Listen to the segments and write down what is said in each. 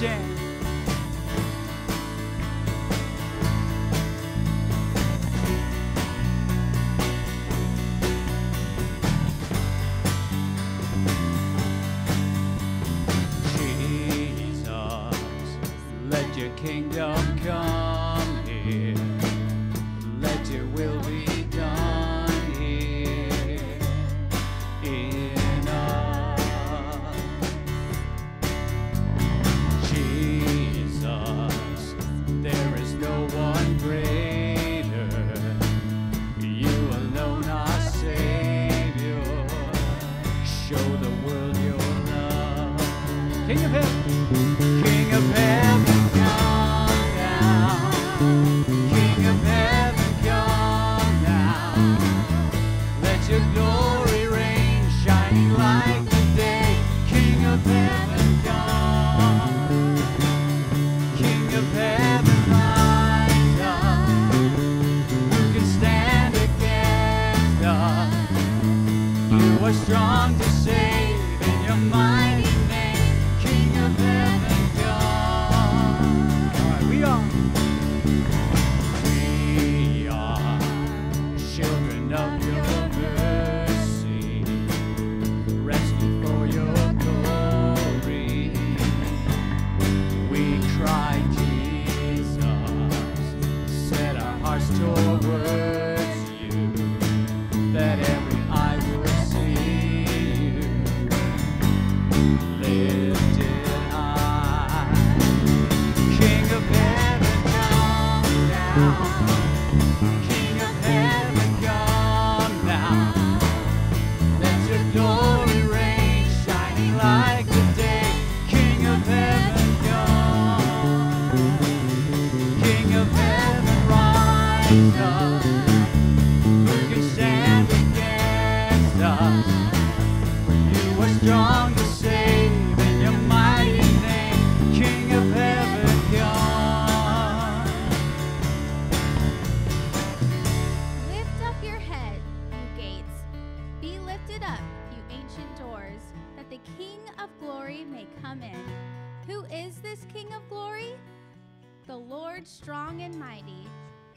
stand. Lifted up, you ancient doors, that the King of glory may come in. Who is this King of glory? The Lord strong and mighty,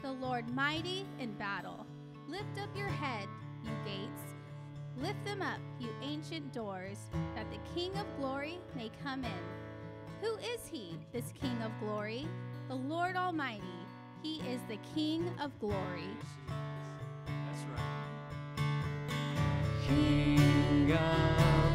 the Lord mighty in battle. Lift up your head, you gates. Lift them up, you ancient doors, that the King of glory may come in. Who is he, this King of glory? The Lord Almighty. He is the King of glory. That's right. King of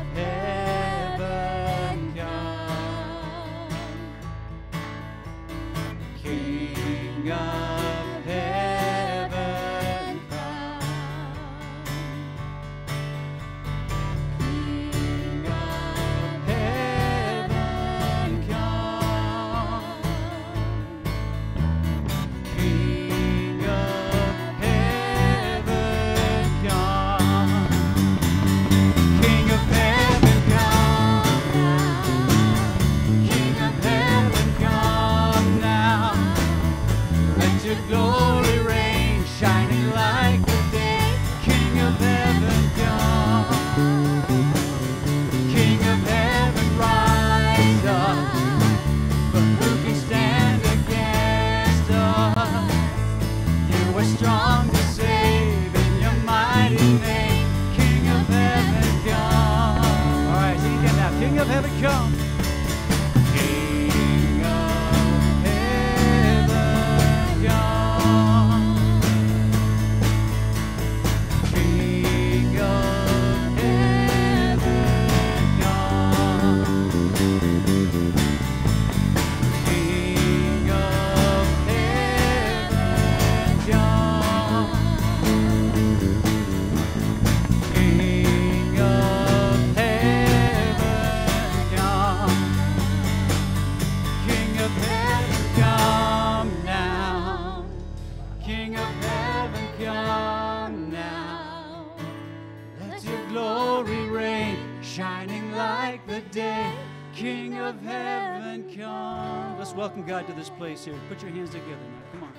welcome God to this place here. Put your hands together now. Come on.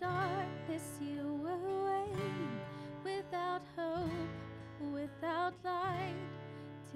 darkness you will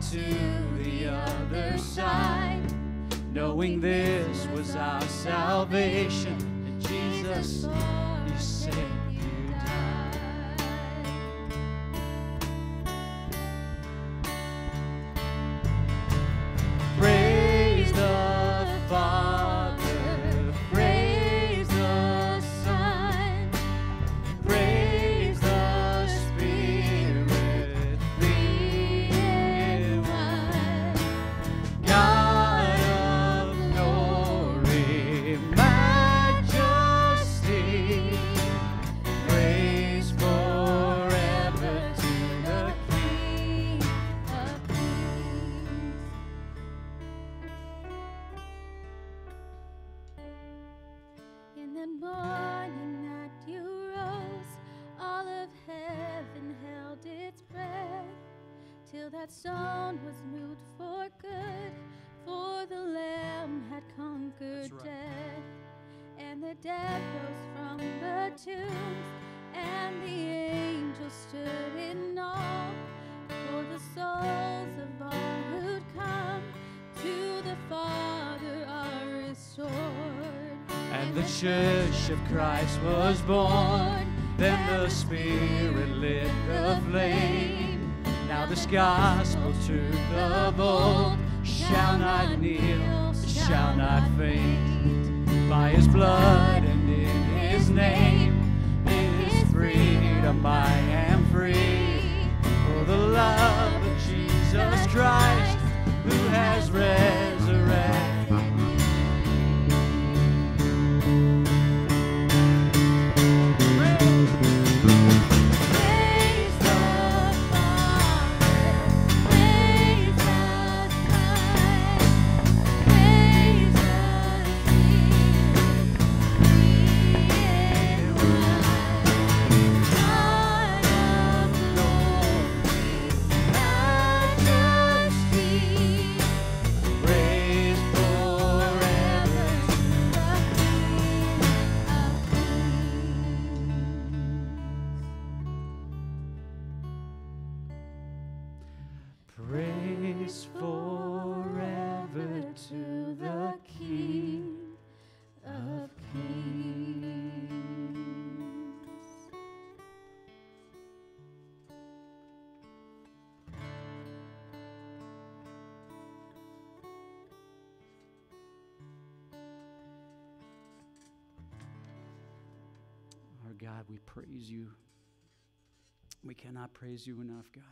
To the other side, knowing this was our salvation. That stone was moved for good, for the Lamb had conquered right. death, and the dead rose from the tombs, and the angels stood in awe for the souls of all who'd come to the Father are restored. And the church of Christ was born. Then the Spirit lit the flame. Now this gospel truth of old shall not kneel, shall not faint. By his blood and in his name, in his freedom I am free. For the love of Jesus Christ, who has resurrected. Praise you. We cannot praise you enough, God.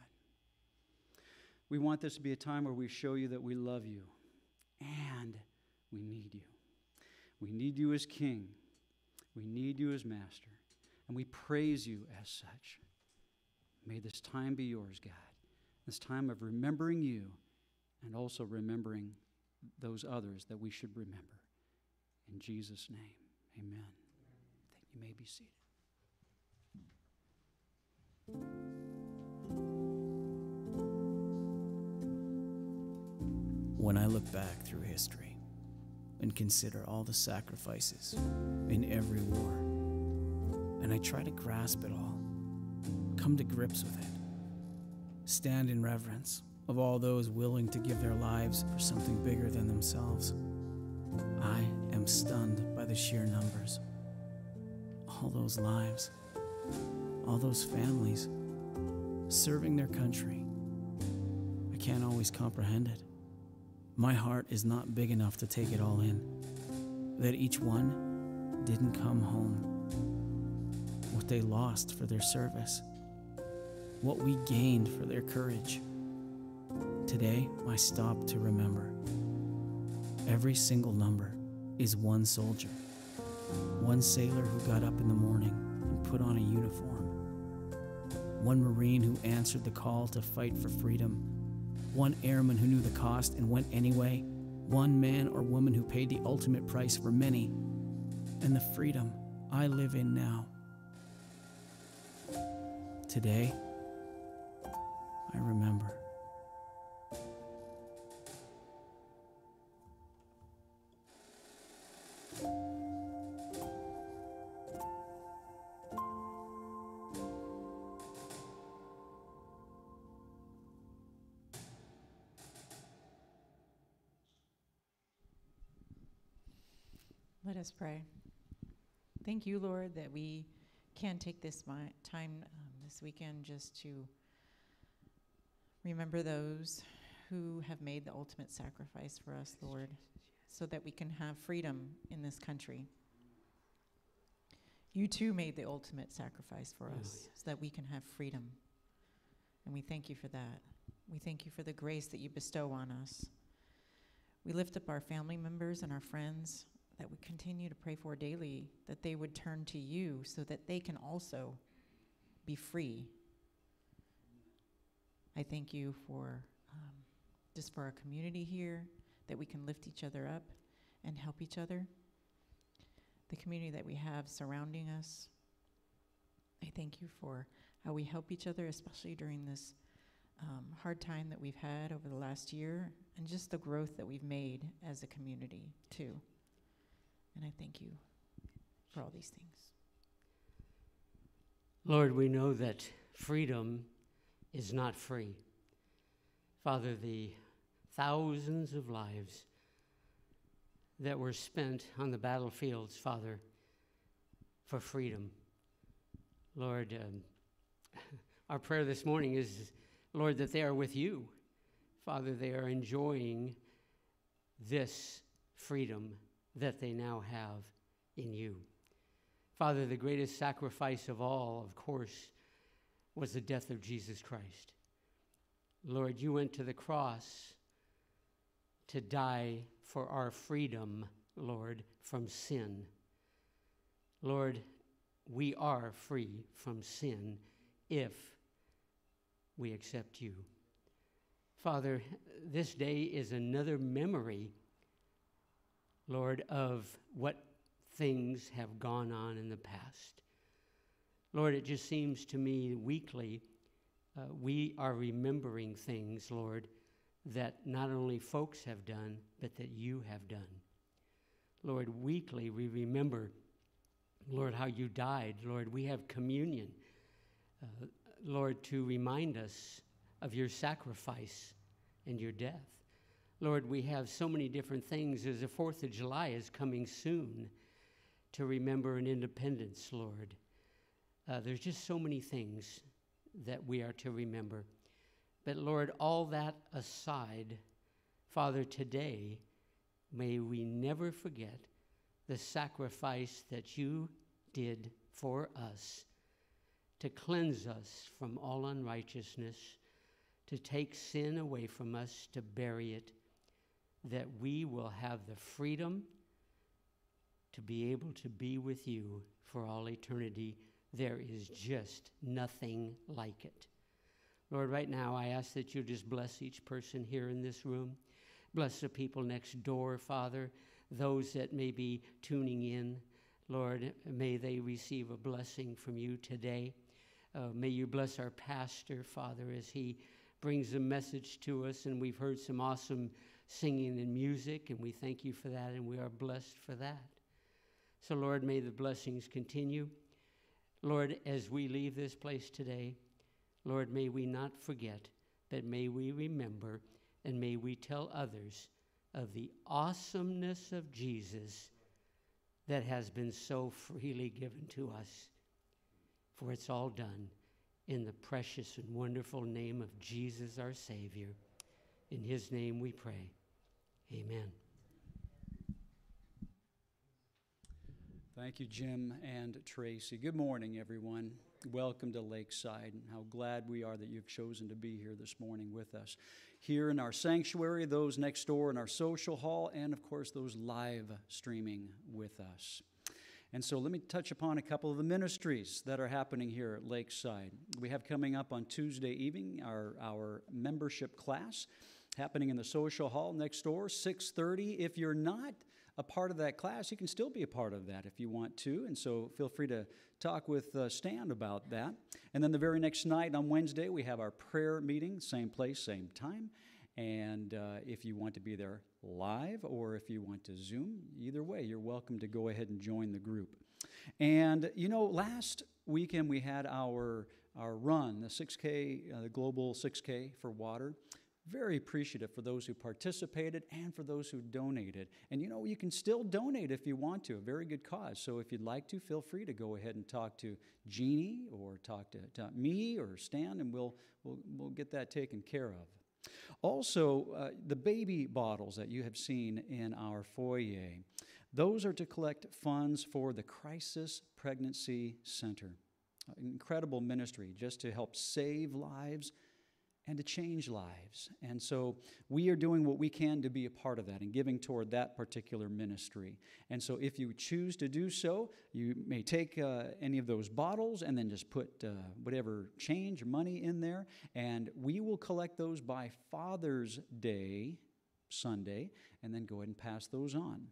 We want this to be a time where we show you that we love you and we need you. We need you as King, we need you as Master, and we praise you as such. May this time be yours, God. This time of remembering you and also remembering those others that we should remember. In Jesus' name, amen. Thank you. may be seated. When I look back through history and consider all the sacrifices in every war, and I try to grasp it all, come to grips with it, stand in reverence of all those willing to give their lives for something bigger than themselves, I am stunned by the sheer numbers. All those lives all those families serving their country. I can't always comprehend it. My heart is not big enough to take it all in. That each one didn't come home. What they lost for their service. What we gained for their courage. Today, I stop to remember. Every single number is one soldier, one sailor who got up in the morning and put on a uniform, one Marine who answered the call to fight for freedom, one airman who knew the cost and went anyway, one man or woman who paid the ultimate price for many, and the freedom I live in now. Today, I remember. Us pray. Thank you, Lord, that we can take this mi- time um, this weekend just to remember those who have made the ultimate sacrifice for us, Lord, so that we can have freedom in this country. You too made the ultimate sacrifice for us so that we can have freedom. And we thank you for that. We thank you for the grace that you bestow on us. We lift up our family members and our friends that we continue to pray for daily, that they would turn to you so that they can also be free. I thank you for um, just for our community here, that we can lift each other up and help each other. The community that we have surrounding us. I thank you for how we help each other, especially during this um, hard time that we've had over the last year, and just the growth that we've made as a community, too. And I thank you for all these things. Lord, we know that freedom is not free. Father, the thousands of lives that were spent on the battlefields, Father, for freedom. Lord, um, our prayer this morning is, Lord, that they are with you. Father, they are enjoying this freedom that they now have in you. Father, the greatest sacrifice of all, of course, was the death of Jesus Christ. Lord, you went to the cross to die for our freedom, Lord, from sin. Lord, we are free from sin if we accept you. Father, this day is another memory, Lord, of what things have gone on in the past. Lord, it just seems to me weekly uh, we are remembering things, Lord, that not only folks have done, but that you have done. Lord, weekly we remember, Lord, how you died. Lord, we have communion, uh, Lord, to remind us of your sacrifice and your death. Lord, we have so many different things as the 4th of July is coming soon to remember an independence, Lord. Uh, there's just so many things that we are to remember. But Lord, all that aside, Father, today, may we never forget the sacrifice that you did for us to cleanse us from all unrighteousness, to take sin away from us, to bury it, that we will have the freedom to be able to be with you for all eternity. There is just nothing like it. Lord, right now I ask that you just bless each person here in this room. Bless the people next door, Father, those that may be tuning in. Lord, may they receive a blessing from you today. Uh, may you bless our pastor, Father, as he brings a message to us. And we've heard some awesome singing and music, and we thank you for that, and we are blessed for that. So, Lord, may the blessings continue. Lord, as we leave this place today, Lord, may we not forget, but may we remember and may we tell others of the awesomeness of Jesus that has been so freely given to us. For it's all done in the precious and wonderful name of Jesus our Savior. In his name we pray. Amen. Thank you, Jim and Tracy. Good morning, everyone. Welcome to Lakeside, and how glad we are that you've chosen to be here this morning with us. Here in our sanctuary, those next door in our social hall, and of course, those live streaming with us. And so let me touch upon a couple of the ministries that are happening here at Lakeside. We have coming up on Tuesday evening our, our membership class happening in the social hall next door, 6:30. If you're not a part of that class, you can still be a part of that if you want to. And so feel free to talk with uh, Stan about that. And then the very next night on Wednesday, we have our prayer meeting, same place, same time. And uh, if you want to be there live or if you want to Zoom, either way, you're welcome to go ahead and join the group. And you know, last weekend we had our our run, the 6K, uh, the global 6K for water. Very appreciative for those who participated and for those who donated. And you know, you can still donate if you want to, a very good cause. So if you'd like to, feel free to go ahead and talk to Jeannie or talk to, to me or Stan, and we'll, we'll, we'll get that taken care of. Also, uh, the baby bottles that you have seen in our foyer, those are to collect funds for the Crisis Pregnancy Center. Incredible ministry just to help save lives and to change lives. And so we are doing what we can to be a part of that and giving toward that particular ministry. And so if you choose to do so, you may take uh, any of those bottles and then just put uh, whatever change or money in there, and we will collect those by Father's Day, Sunday, and then go ahead and pass those on.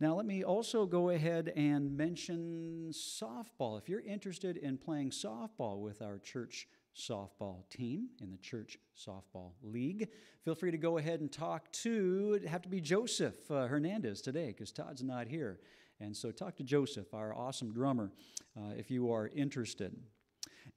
Now, let me also go ahead and mention softball. If you're interested in playing softball with our church softball team in the church softball league. Feel free to go ahead and talk to, it'd have to be Joseph uh, Hernandez today because Todd's not here. And so talk to Joseph, our awesome drummer, uh, if you are interested.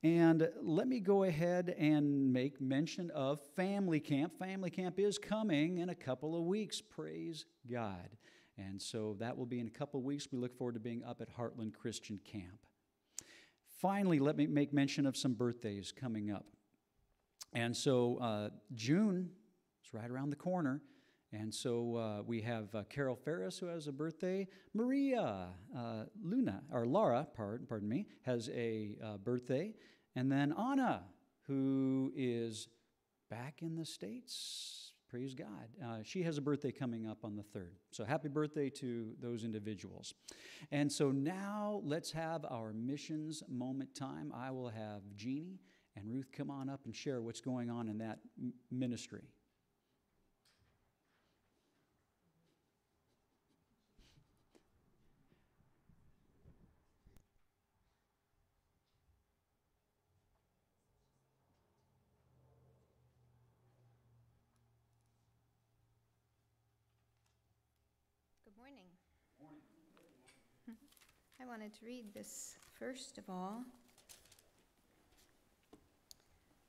And let me go ahead and make mention of Family Camp. Family Camp is coming in a couple of weeks. Praise God. And so that will be in a couple of weeks. We look forward to being up at Heartland Christian Camp. Finally, let me make mention of some birthdays coming up. And so uh, June is right around the corner. And so uh, we have uh, Carol Ferris, who has a birthday. Maria uh, Luna, or Laura, pardon, pardon me, has a uh, birthday. And then Anna, who is back in the States. Praise God. Uh, she has a birthday coming up on the 3rd. So happy birthday to those individuals. And so now let's have our missions moment time. I will have Jeannie and Ruth come on up and share what's going on in that ministry. Good morning. I wanted to read this first of all.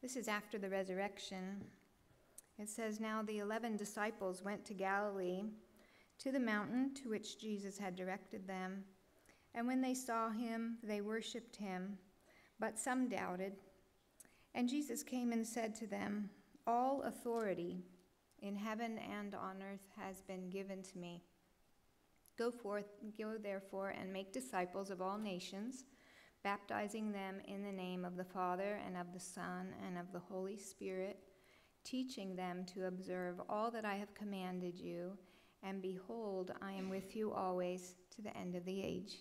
This is after the resurrection. It says, Now the eleven disciples went to Galilee, to the mountain to which Jesus had directed them. And when they saw him, they worshipped him, but some doubted. And Jesus came and said to them, All authority in heaven and on earth has been given to me. Go forth, go therefore, and make disciples of all nations, baptizing them in the name of the Father, and of the Son, and of the Holy Spirit, teaching them to observe all that I have commanded you. And behold, I am with you always to the end of the age.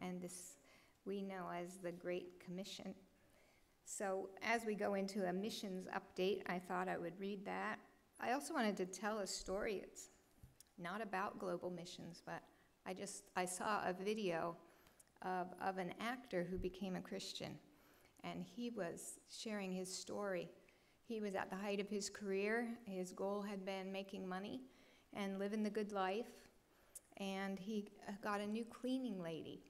And this we know as the Great Commission. So, as we go into a missions update, I thought I would read that. I also wanted to tell a story. It's not about global missions, but I just I saw a video of, of an actor who became a Christian, and he was sharing his story. He was at the height of his career. His goal had been making money and living the good life. And he uh, got a new cleaning lady.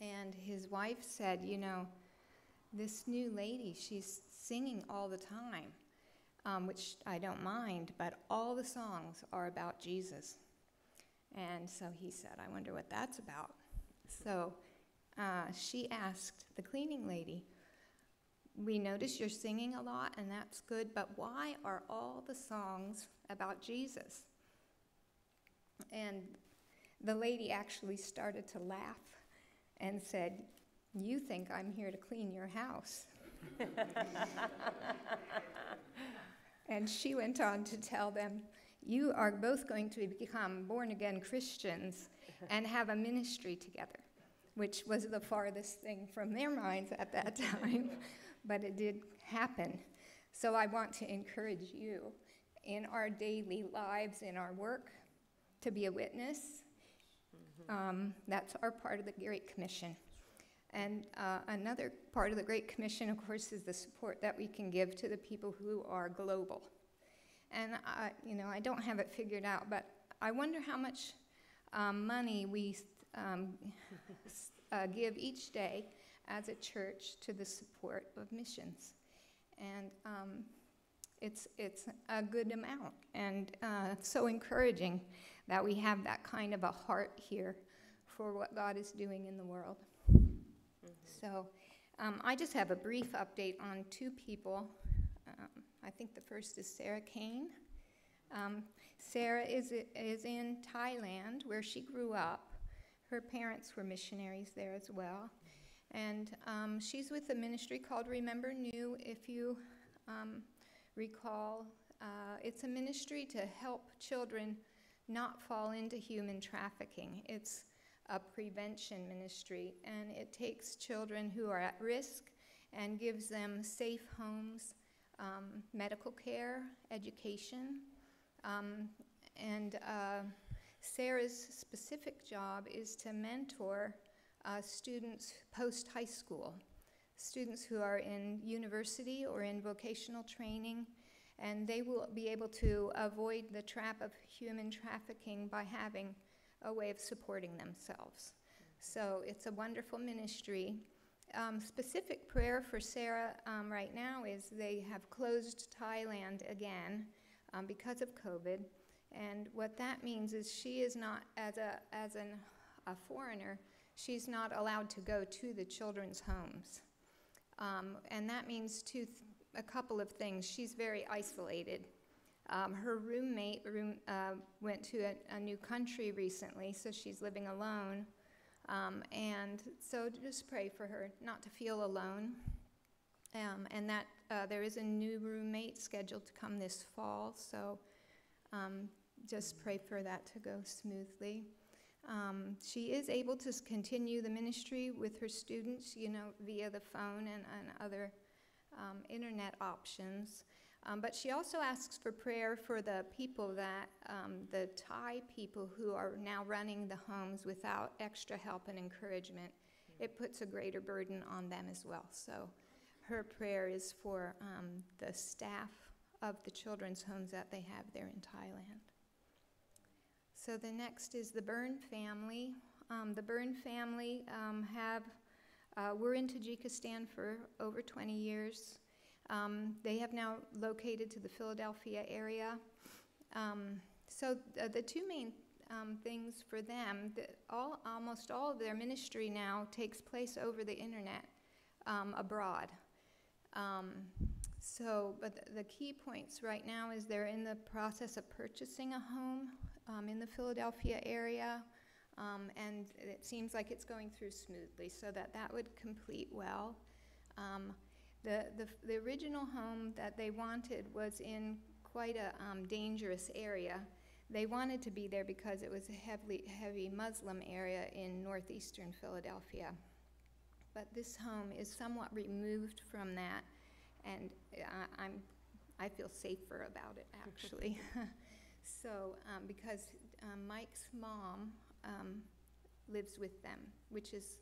And his wife said, You know, this new lady, she's singing all the time, um, which I don't mind, but all the songs are about Jesus. And so he said, I wonder what that's about. So uh, she asked the cleaning lady, We notice you're singing a lot, and that's good, but why are all the songs about Jesus? And the lady actually started to laugh and said, You think I'm here to clean your house. and she went on to tell them, You are both going to become born again Christians and have a ministry together, which was the farthest thing from their minds at that time, but it did happen. So I want to encourage you in our daily lives, in our work, to be a witness. Um, that's our part of the Great Commission. And uh, another part of the Great Commission, of course, is the support that we can give to the people who are global. And I, you know, I don't have it figured out, but I wonder how much um, money we um, uh, give each day as a church to the support of missions. And um, it's, it's a good amount and uh, so encouraging that we have that kind of a heart here for what God is doing in the world. So um, I just have a brief update on two people. Um, I think the first is Sarah Kane. Um, Sarah is, is in Thailand, where she grew up. Her parents were missionaries there as well. And um, she's with a ministry called Remember Nhu, if you um, recall. Uh, it's a ministry to help children not fall into human trafficking. It's a prevention ministry, and it takes children who are at risk and gives them safe homes, um, medical care, education. Um, and uh, Sarah's specific job is to mentor uh, students post high school, students who are in university or in vocational training, and they will be able to avoid the trap of human trafficking by having a way of supporting themselves. So it's a wonderful ministry. Um, specific prayer for Sarah um, right now is they have closed Thailand again um, because of COVID. And what that means is she is not, as, a, as an, a foreigner, she's not allowed to go to the children's homes. Um, and that means two, th- a couple of things. She's very isolated. Um, her roommate room, uh, went to a, a, new country recently, so she's living alone. Um, and so just pray for her not to feel alone. Um, and that uh, there is a new roommate scheduled to come this fall, so um, just pray for that to go smoothly. Um, she is able to continue the ministry with her students, you know, via the phone and, and other um, internet options. Um, but she also asks for prayer for the people that, um, the Thai people who are now running the homes without extra help and encouragement. It puts a greater burden on them as well. So her prayer is for um, the staff of the children's homes that they have there in Thailand. So the next is the Byrne family. Um, the Byrne family um, have, uh, we're in Tajikistan for over 20 years. Um, they have now located to the Philadelphia area. Um, so th- the two main um, things for them, the, all, almost all of their ministry now takes place over the internet um, abroad. Um, so, but the, key points right now is they're in the process of purchasing a home um, in the Philadelphia area. And it seems like it's going through smoothly, so that that would complete well. Um, the, the, the original home that they wanted was in quite a um, dangerous area. They wanted to be there because it was a heavily, heavy Muslim area in northeastern Philadelphia. But this home is somewhat removed from that, and uh, I'm, I feel safer about it actually. so, um, because um, Mike's mom um, lives with them, which is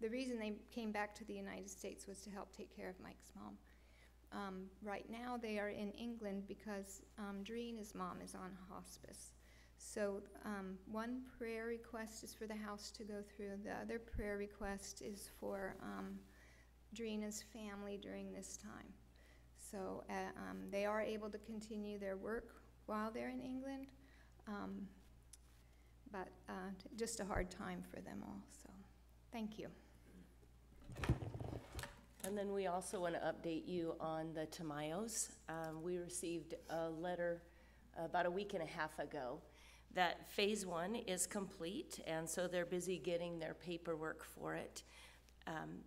the reason they came back to the United States was to help take care of Mike's mom. um, right now they are in England because um, Dreena's mom is on hospice. So um, one prayer request is for the house to go through. The other prayer request is for um, Dreena's family during this time. So uh, um, they are able to continue their work while they're in England, um, but uh, just a hard time for them all. So thank you. And then we also want to update you on the Tamayos. Um, we received a letter about a week and a half ago that phase one is complete, and so they're busy getting their paperwork for it. Um,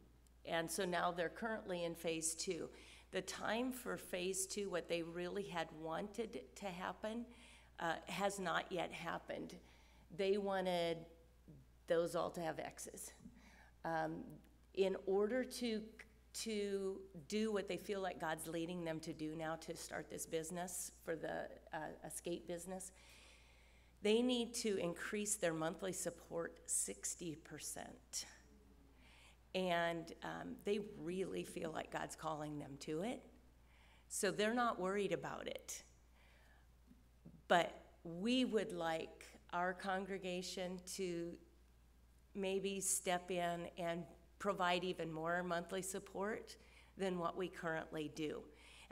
and so now they're currently in phase two. The time for phase two, what they really had wanted to happen, uh, has not yet happened. They wanted those all to have X's. Um, in order to to do what they feel like God's leading them to do now to start this business for the uh, escape business, they need to increase their monthly support 60%. And um, they really feel like God's calling them to it. So they're not worried about it. But we would like our congregation to maybe step in and provide even more monthly support than what we currently do.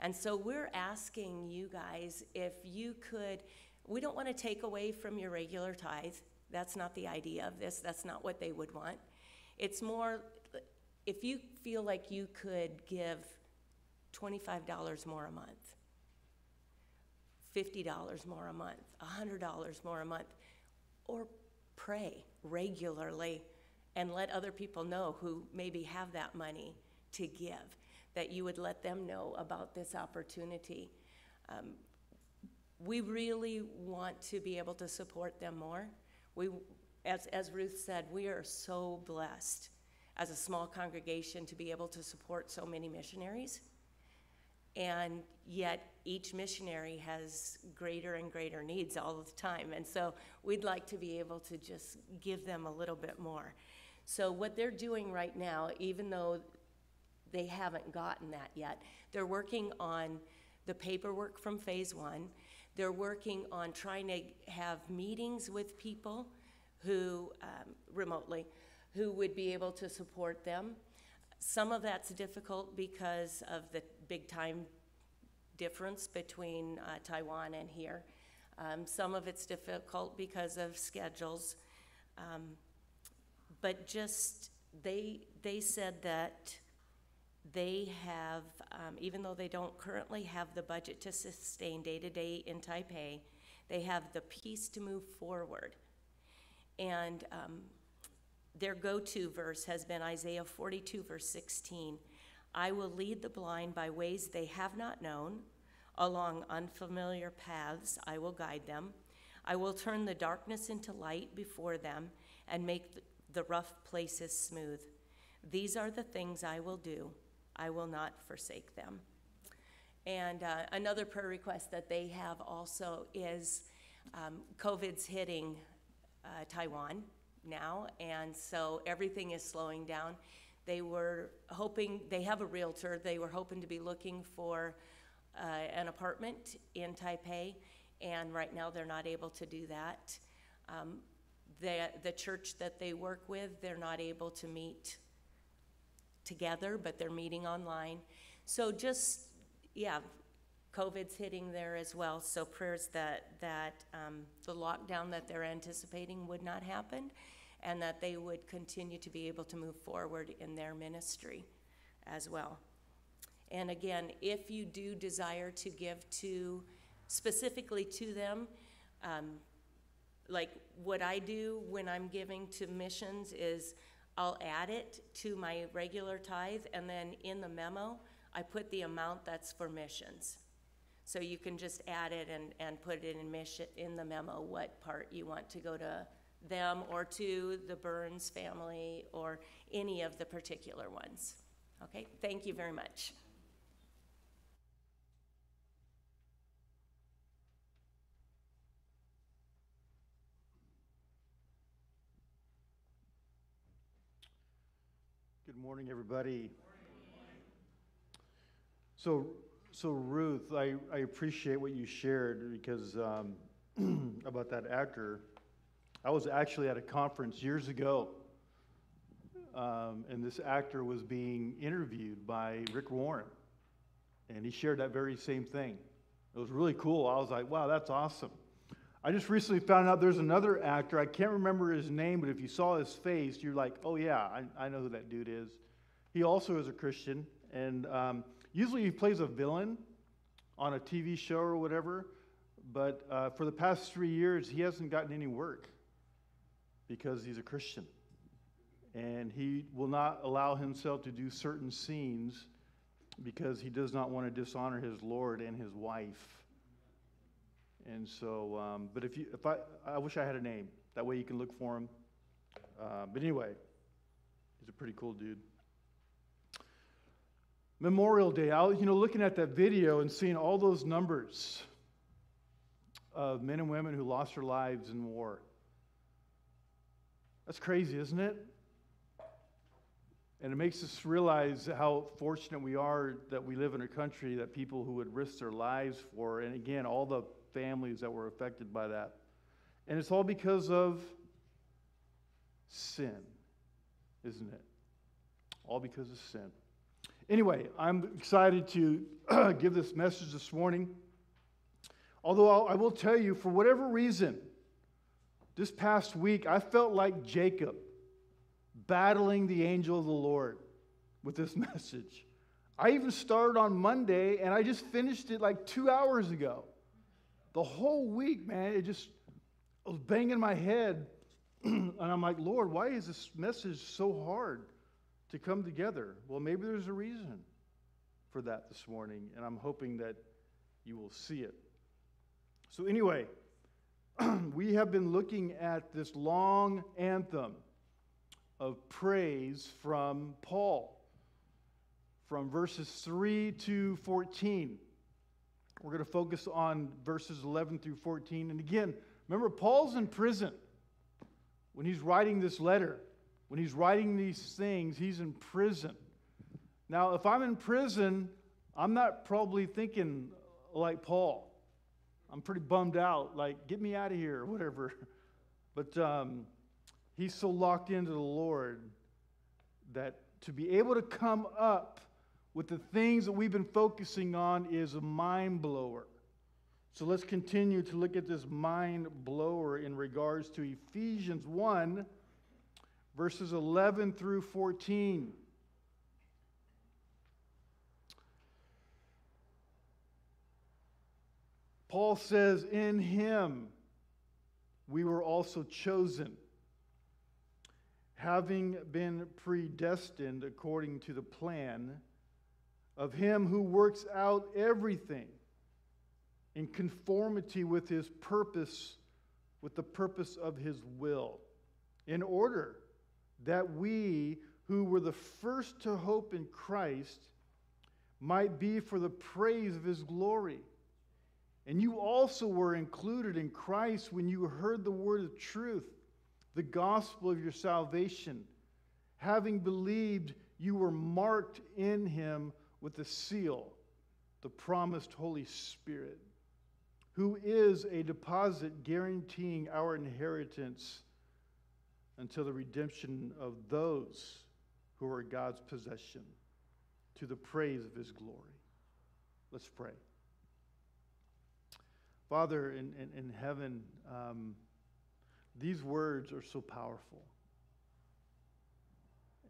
And so we're asking you guys if you could, we don't want to take away from your regular tithe. That's not the idea of this. That's not what they would want. It's more if you feel like you could give $25 more a month, $50 more a month, $100 more a month, or pray regularly and let other people know who maybe have that money to give, that you would let them know about this opportunity. Um, we really want to be able to support them more. We, as, as Ruth said, we are so blessed as a small congregation to be able to support so many missionaries. And yet, each missionary has greater and greater needs all the time. And so, we'd like to be able to just give them a little bit more. So, what they're doing right now, even though they haven't gotten that yet, they're working on the paperwork from phase one. They're working on trying to have meetings with people who, um, remotely, who would be able to support them. Some of that's difficult because of the big time difference between uh, Taiwan and here. Um, some of it's difficult because of schedules. Um, but just, they, they said that they have, um, even though they don't currently have the budget to sustain day to day in Taipei, they have the peace to move forward. And um, their go to verse has been Isaiah 42, verse 16. I will lead the blind by ways they have not known. Along unfamiliar paths, I will guide them. I will turn the darkness into light before them and make the rough places smooth. These are the things I will do. I will not forsake them. And uh, another prayer request that they have also is um, COVID's hitting uh, Taiwan now, and so everything is slowing down. They were hoping, they have a realtor, they were hoping to be looking for uh, an apartment in Taipei, and right now they're not able to do that. Um, the, the church that they work with, they're not able to meet together, but they're meeting online. So just, yeah, COVID's hitting there as well. So prayers that, that um, the lockdown that they're anticipating would not happen and that they would continue to be able to move forward in their ministry as well. And again, if you do desire to give to, specifically to them, um, like what I do when I'm giving to missions is I'll add it to my regular tithe, and then in the memo, I put the amount that's for missions. So you can just add it and, and put it in mission, in the memo, what part you want to go to them or to the Burns family or any of the particular ones. Okay, thank you very much. Good morning, everybody. So, so Ruth, I, I appreciate what you shared because um, about that actor. I was actually at a conference years ago, um, and this actor was being interviewed by Rick Warren, and he shared that very same thing. It was really cool. I was like, wow, that's awesome. I just recently found out there's another actor. I can't remember his name, but if you saw his face, you're like, oh, yeah, I, I know who that dude is. He also is a Christian, and um, usually he plays a villain on a TV show or whatever. But uh, for the past three years, he hasn't gotten any work because he's a Christian. And he will not allow himself to do certain scenes because he does not want to dishonor his Lord and his wife. And so, um, but if you, if I, I wish I had a name. That way you can look for him. Uh, but anyway, he's a pretty cool dude. Memorial Day, I was, you know, looking at that video and seeing all those numbers of men and women who lost their lives in war. That's crazy, isn't it? And it makes us realize how fortunate we are that we live in a country that people who would risk their lives for, and again, all the families that were affected by that. And it's all because of sin, isn't it? All because of sin. Anyway, I'm excited to give this message this morning. Although I'll, I will tell you, for whatever reason, this past week, I felt like Jacob battling the angel of the Lord with this message. I even started on Monday and I just finished it like two hours ago. The whole week, man, it just I was banging my head. and I'm like, Lord, why is this message so hard to come together? Well, maybe there's a reason for that this morning, and I'm hoping that you will see it. So, anyway, we have been looking at this long anthem of praise from Paul, from verses 3 to 14. We're going to focus on verses 11 through 14. And again, remember, Paul's in prison when he's writing this letter. When he's writing these things, he's in prison. Now, if I'm in prison, I'm not probably thinking like Paul. I'm pretty bummed out, like, get me out of here, or whatever. But um, he's so locked into the Lord that to be able to come up with the things that we've been focusing on is a mind blower. So let's continue to look at this mind blower in regards to Ephesians 1, verses 11 through 14. Paul says, In him we were also chosen, having been predestined according to the plan of him who works out everything in conformity with his purpose, with the purpose of his will, in order that we who were the first to hope in Christ might be for the praise of his glory. And you also were included in Christ when you heard the word of truth, the gospel of your salvation. Having believed, you were marked in him with the seal, the promised Holy Spirit, who is a deposit guaranteeing our inheritance until the redemption of those who are God's possession to the praise of his glory. Let's pray. Father in, in, in heaven, um, these words are so powerful.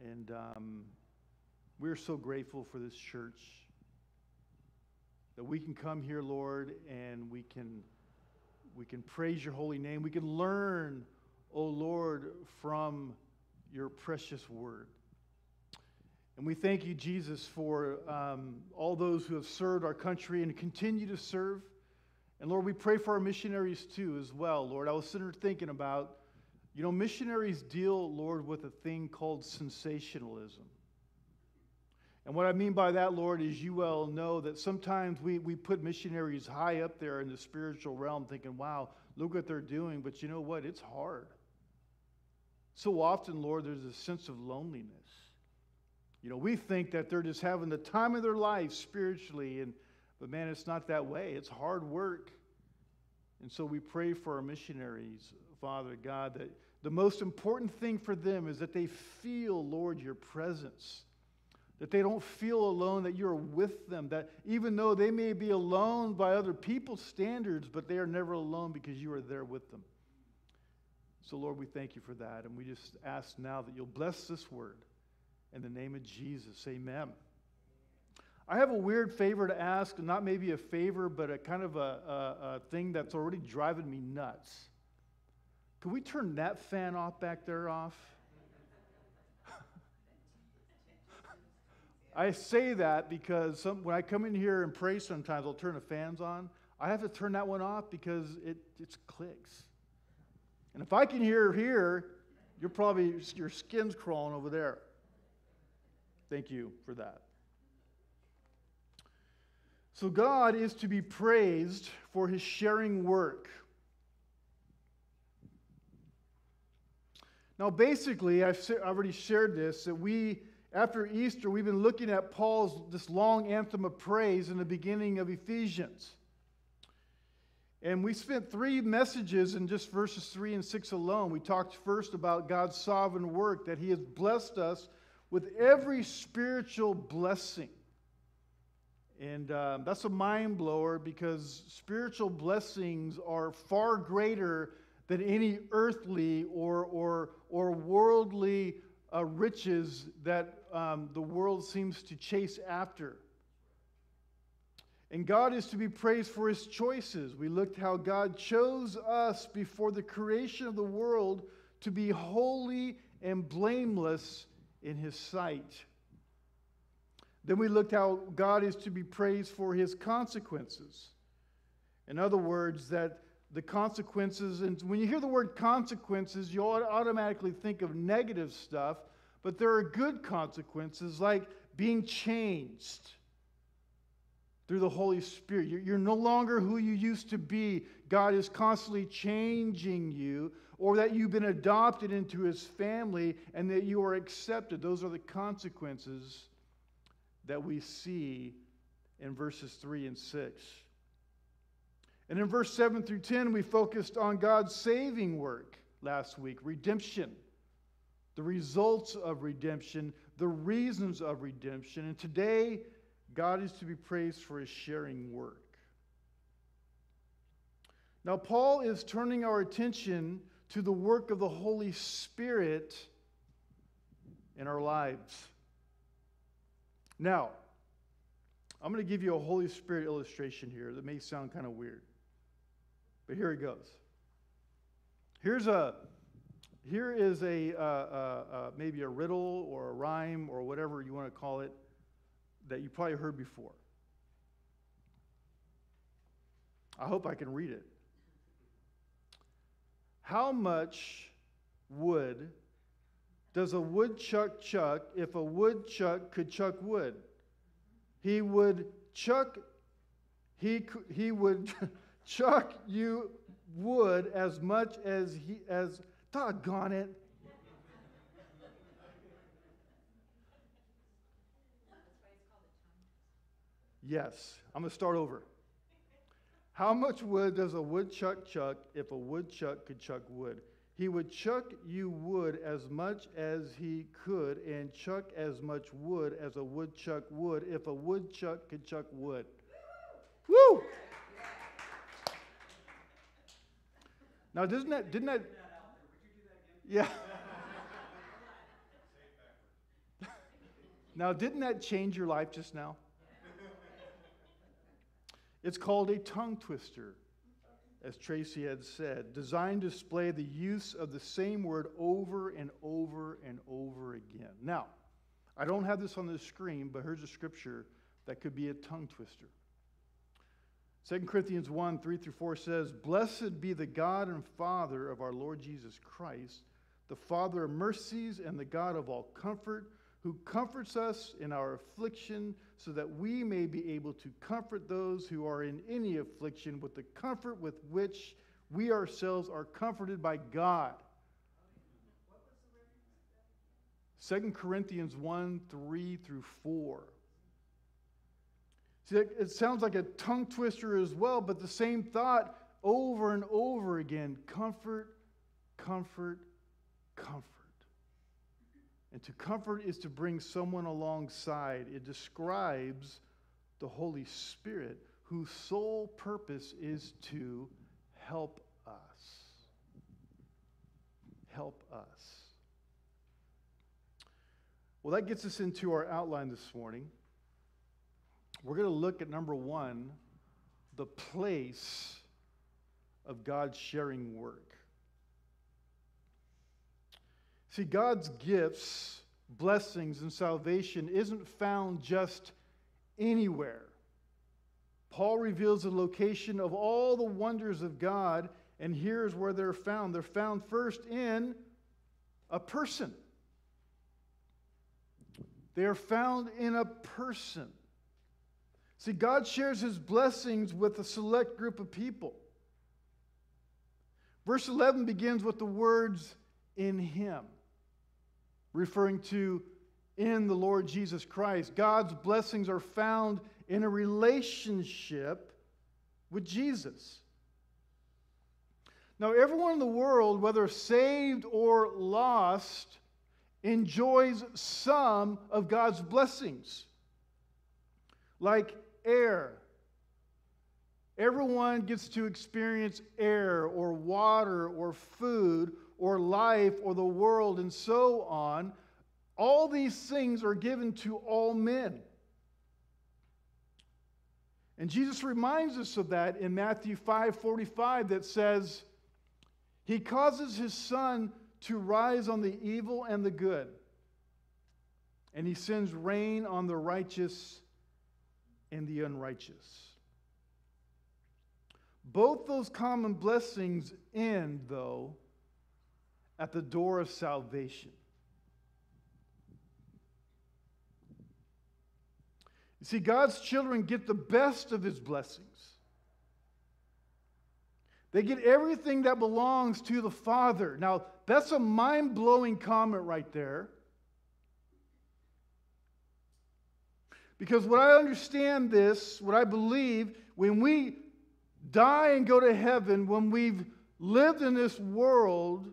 And um, we're so grateful for this church that we can come here, Lord, and we can, we can praise your holy name. We can learn, O Lord, from your precious word. And we thank you, Jesus, for um, all those who have served our country and continue to serve. And Lord, we pray for our missionaries too, as well. Lord, I was sitting there thinking about, you know, missionaries deal, Lord, with a thing called sensationalism. And what I mean by that, Lord, is you well know that sometimes we, we put missionaries high up there in the spiritual realm thinking, wow, look what they're doing. But you know what? It's hard. So often, Lord, there's a sense of loneliness. You know, we think that they're just having the time of their life spiritually, and but man, it's not that way. It's hard work. And so we pray for our missionaries, Father God, that the most important thing for them is that they feel, Lord, your presence. That they don't feel alone, that you're with them. That even though they may be alone by other people's standards, but they are never alone because you are there with them. So, Lord, we thank you for that. And we just ask now that you'll bless this word. In the name of Jesus, amen. I have a weird favor to ask, not maybe a favor, but a kind of a, a, a thing that's already driving me nuts. Can we turn that fan off back there off? I say that because some, when I come in here and pray, sometimes I'll turn the fans on. I have to turn that one off because it, it clicks. And if I can hear here, you're probably, your skin's crawling over there. Thank you for that. So, God is to be praised for his sharing work. Now, basically, I've already shared this that we, after Easter, we've been looking at Paul's this long anthem of praise in the beginning of Ephesians. And we spent three messages in just verses three and six alone. We talked first about God's sovereign work, that He has blessed us with every spiritual blessing. And um, that's a mind blower because spiritual blessings are far greater than any earthly or, or, or worldly uh, riches that um, the world seems to chase after. And God is to be praised for his choices. We looked how God chose us before the creation of the world to be holy and blameless in his sight. Then we looked how God is to be praised for his consequences. In other words, that the consequences, and when you hear the word consequences, you automatically think of negative stuff, but there are good consequences like being changed through the Holy Spirit. You're, no longer who you used to be. God is constantly changing you, or that you've been adopted into His family and that you are accepted. Those are the consequences that we see in verses 3 and 6. And in verse 7 through 10, we focused on God's saving work last week redemption, the results of redemption, the reasons of redemption. And today, God is to be praised for his sharing work. Now, Paul is turning our attention to the work of the Holy Spirit in our lives. Now, I'm going to give you a Holy Spirit illustration here that may sound kind of weird, but here it goes. Here's a here is a uh, uh, uh, maybe a riddle or a rhyme or whatever you want to call it that you probably heard before. I hope I can read it. How much wood does a woodchuck chuck if a woodchuck could chuck wood? He would chuck, he, he would chuck you wood as much as he, as, doggone it, Yes, I'm going to start over. How much wood does a woodchuck chuck if a woodchuck could chuck wood? He would chuck you wood as much as he could and chuck as much wood as a woodchuck would if a woodchuck could chuck wood. Woo! Now, doesn't that, didn't that, yeah. now, didn't that change your life just now? It's called a tongue twister, as Tracy had said, designed to display the use of the same word over and over and over again. Now, I don't have this on the screen, but here's a scripture that could be a tongue twister. 2 Corinthians 1 3 through 4 says, Blessed be the God and Father of our Lord Jesus Christ, the Father of mercies and the God of all comfort who comforts us in our affliction, so that we may be able to comfort those who are in any affliction with the comfort with which we ourselves are comforted by God. 2 Corinthians 1 3 through 4. See, it- it sounds like a tongue twister as well, but the same thought over and over again comfort, comfort, comfort. And to comfort is to bring someone alongside. It describes the Holy Spirit, whose sole purpose is to help us. Help us. Well, that gets us into our outline this morning. We're going to look at number one, the place of God's sharing work. See, God's gifts, blessings, and salvation isn't found just anywhere. Paul reveals the location of all the wonders of God, and here's where they're found. They're found first in a person. They are found in a person. See, God shares his blessings with a select group of people. Verse 11 begins with the words, in him, referring to in the Lord Jesus Christ. God's blessings are found in a relationship with Jesus. Now, everyone in the world, whether saved or lost, enjoys some of God's blessings, like air. Everyone gets to experience air or water or food or life or the world and so on. All these things are given to all men. And Jesus reminds us of that in Matthew 5 45 that says, He causes His sun to rise on the evil and the good, and He sends rain on the righteous and the unrighteous. Both those common blessings end, though, at the door of salvation. You see, God's children get the best of his blessings. They get everything that belongs to the Father. Now, that's a mind blowing comment right there. Because what I understand this, what I believe, when we die and go to heaven, when we've lived in this world,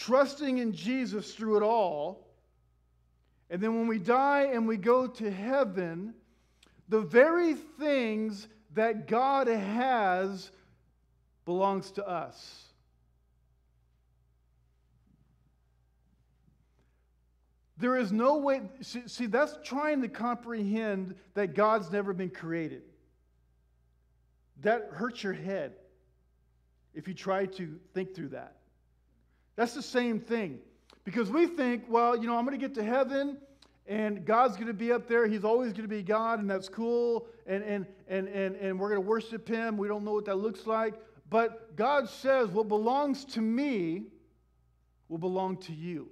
trusting in Jesus through it all, and then when we die and we go to heaven, the very things that God has belongs to us. There is no way, see, see, that's trying to comprehend that God's never been created. That hurts your head if you try to think through that. That's the same thing. Because we think, well, you know, I'm going to get to heaven and God's going to be up there. He's always going to be God, and that's cool. And, and, and, and, and we're going to worship Him. We don't know what that looks like. But God says, what belongs to me will belong to you.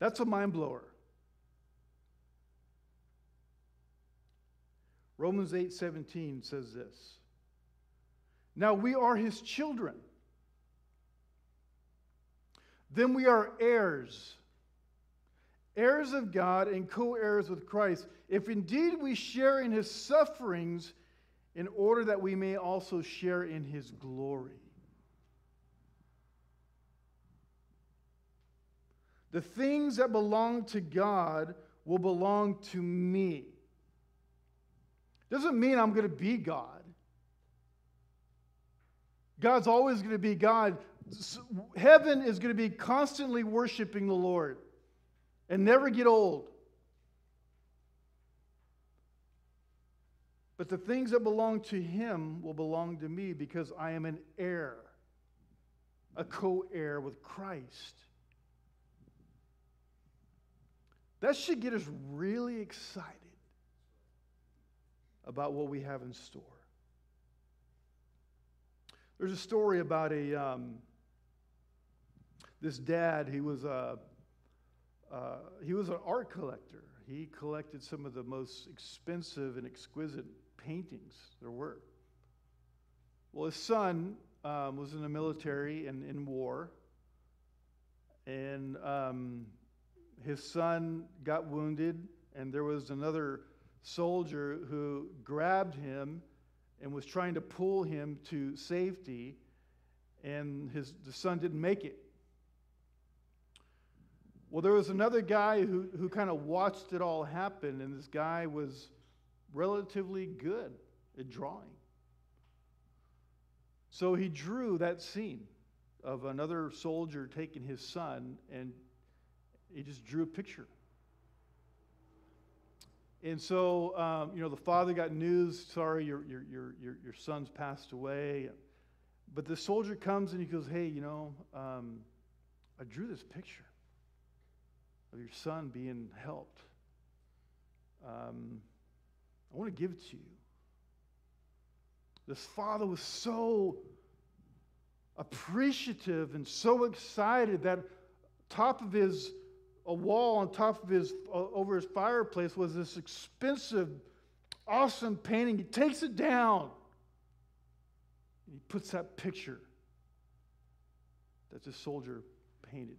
That's a mind blower. Romans 8 17 says this. Now we are his children. Then we are heirs, heirs of God and co heirs with Christ, if indeed we share in his sufferings, in order that we may also share in his glory. The things that belong to God will belong to me. Doesn't mean I'm going to be God. God's always going to be God. Heaven is going to be constantly worshiping the Lord and never get old. But the things that belong to Him will belong to me because I am an heir, a co heir with Christ. That should get us really excited about what we have in store. There's a story about a um, this dad. He was a uh, he was an art collector. He collected some of the most expensive and exquisite paintings there were. Well, his son um, was in the military and in war, and um, his son got wounded, and there was another soldier who grabbed him and was trying to pull him to safety, and his the son didn't make it. Well, there was another guy who, who kind of watched it all happen, and this guy was relatively good at drawing. So he drew that scene of another soldier taking his son, and he just drew a picture. And so, um, you know, the father got news sorry, your, your, your, your, your son's passed away. But the soldier comes and he goes, hey, you know, um, I drew this picture of your son being helped. Um, I want to give it to you. This father was so appreciative and so excited that top of his a wall on top of his uh, over his fireplace was this expensive awesome painting. He takes it down. And he puts that picture that this soldier painted.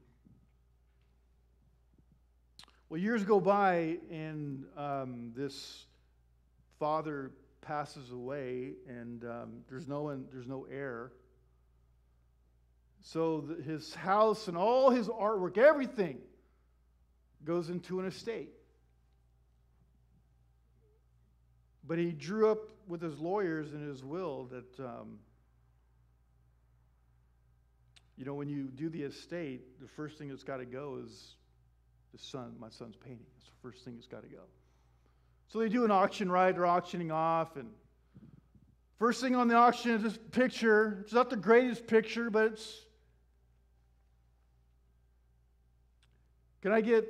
Well years go by and um, this father passes away and um, there's no one, there's no heir. So the, his house and all his artwork everything goes into an estate but he drew up with his lawyers in his will that um, you know when you do the estate the first thing that's got to go is the son my son's painting that's the first thing that's got to go so they do an auction, right? They're auctioning off, and first thing on the auction is this picture. It's not the greatest picture, but it's. Can I get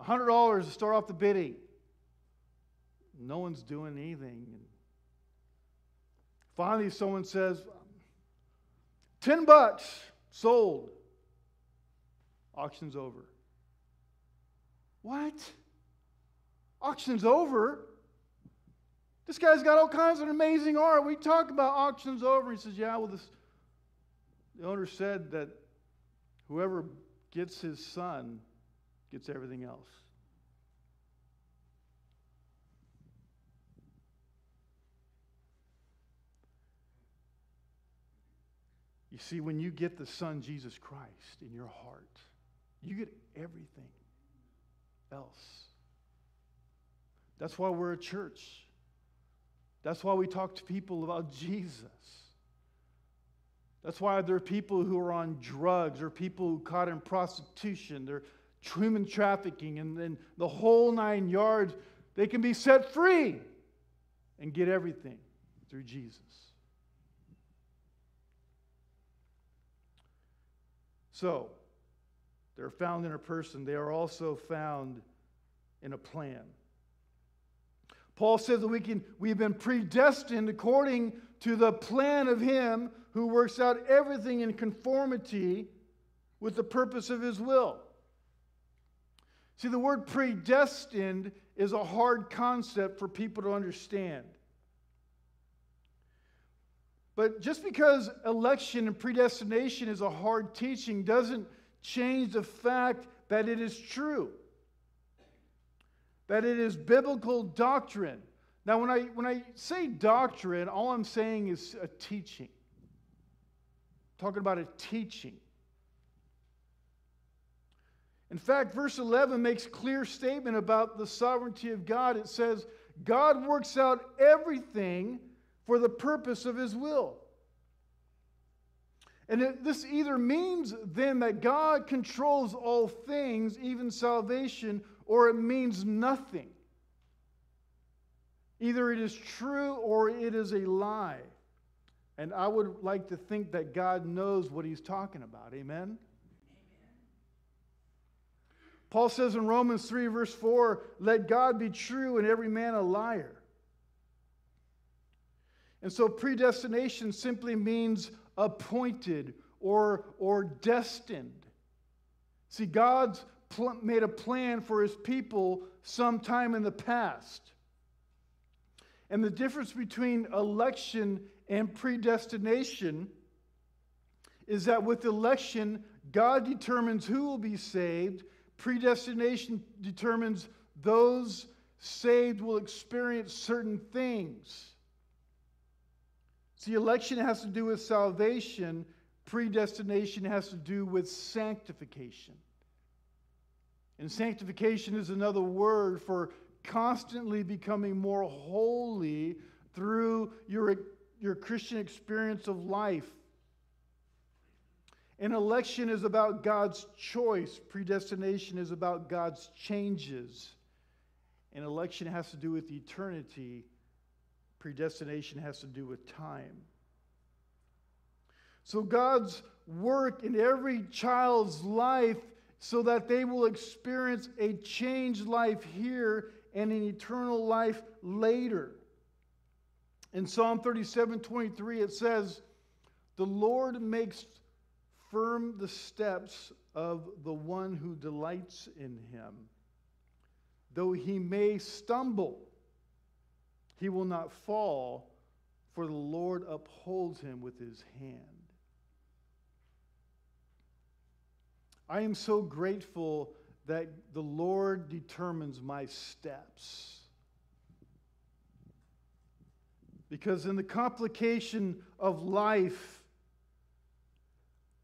$100 to start off the bidding? No one's doing anything. And finally, someone says, 10 bucks, sold. Auction's over. What? Auction's over. This guy's got all kinds of amazing art. We talk about auctions over. He says, Yeah, well, this, the owner said that whoever gets his son gets everything else. You see, when you get the Son, Jesus Christ, in your heart, you get everything else. That's why we're a church. That's why we talk to people about Jesus. That's why there are people who are on drugs or people are caught in prostitution, they're human trafficking, and then the whole nine yards. They can be set free and get everything through Jesus. So, they're found in a person, they are also found in a plan. Paul says that we can, we've been predestined according to the plan of Him who works out everything in conformity with the purpose of His will. See, the word predestined is a hard concept for people to understand. But just because election and predestination is a hard teaching doesn't change the fact that it is true that it is biblical doctrine. Now, when I, when I say doctrine, all I'm saying is a teaching. I'm talking about a teaching. In fact, verse 11 makes clear statement about the sovereignty of God. It says, God works out everything for the purpose of his will. And it, this either means then that God controls all things, even salvation, or it means nothing. Either it is true or it is a lie. And I would like to think that God knows what he's talking about. Amen? Paul says in Romans 3, verse 4, let God be true and every man a liar. And so predestination simply means appointed or, or destined. See, God's pl- made a plan for his people sometime in the past. And the difference between election and predestination is that with election, God determines who will be saved. Predestination determines those saved will experience certain things. See, election has to do with salvation, predestination has to do with sanctification. And sanctification is another word for constantly becoming more holy through your, your Christian experience of life. An election is about God's choice, predestination is about God's changes. An election has to do with eternity, predestination has to do with time. So, God's work in every child's life so that they will experience a changed life here and an eternal life later. In Psalm 37 23, it says, The Lord makes firm the steps of the one who delights in him. Though he may stumble, he will not fall, for the Lord upholds him with his hand. I am so grateful that the Lord determines my steps. Because in the complication of life,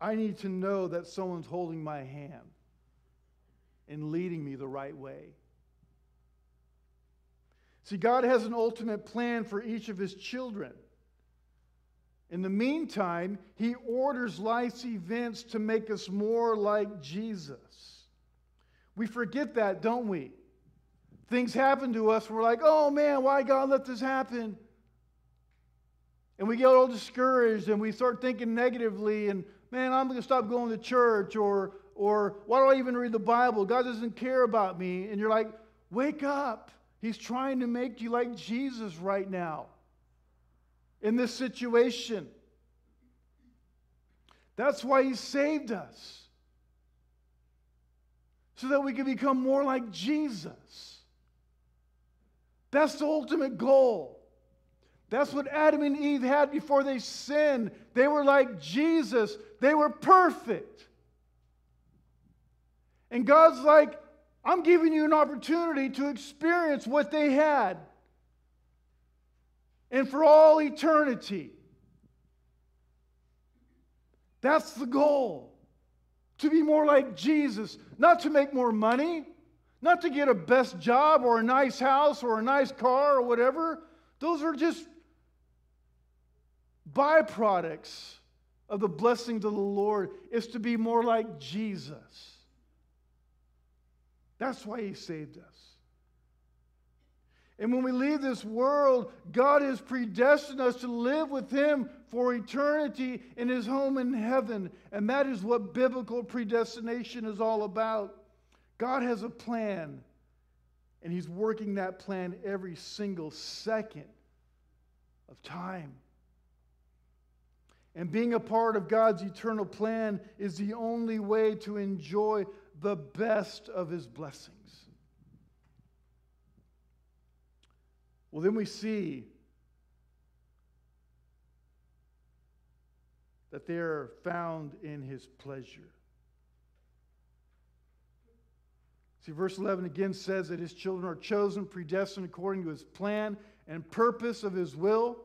I need to know that someone's holding my hand and leading me the right way. See, God has an ultimate plan for each of his children. In the meantime, he orders life's events to make us more like Jesus. We forget that, don't we? Things happen to us, we're like, oh man, why God let this happen? And we get all discouraged and we start thinking negatively, and man, I'm going to stop going to church, or, or why do I even read the Bible? God doesn't care about me. And you're like, wake up. He's trying to make you like Jesus right now in this situation. That's why He saved us. So that we can become more like Jesus. That's the ultimate goal. That's what Adam and Eve had before they sinned. They were like Jesus, they were perfect. And God's like, I'm giving you an opportunity to experience what they had and for all eternity. That's the goal. To be more like Jesus, not to make more money, not to get a best job or a nice house or a nice car or whatever. Those are just byproducts of the blessings of the Lord, is to be more like Jesus. That's why He saved us. And when we leave this world, God has predestined us to live with Him for eternity in His home in heaven. And that is what biblical predestination is all about. God has a plan, and He's working that plan every single second of time. And being a part of God's eternal plan is the only way to enjoy the best of His blessings. Well, then we see that they are found in his pleasure. See, verse 11 again says that his children are chosen, predestined according to his plan and purpose of his will.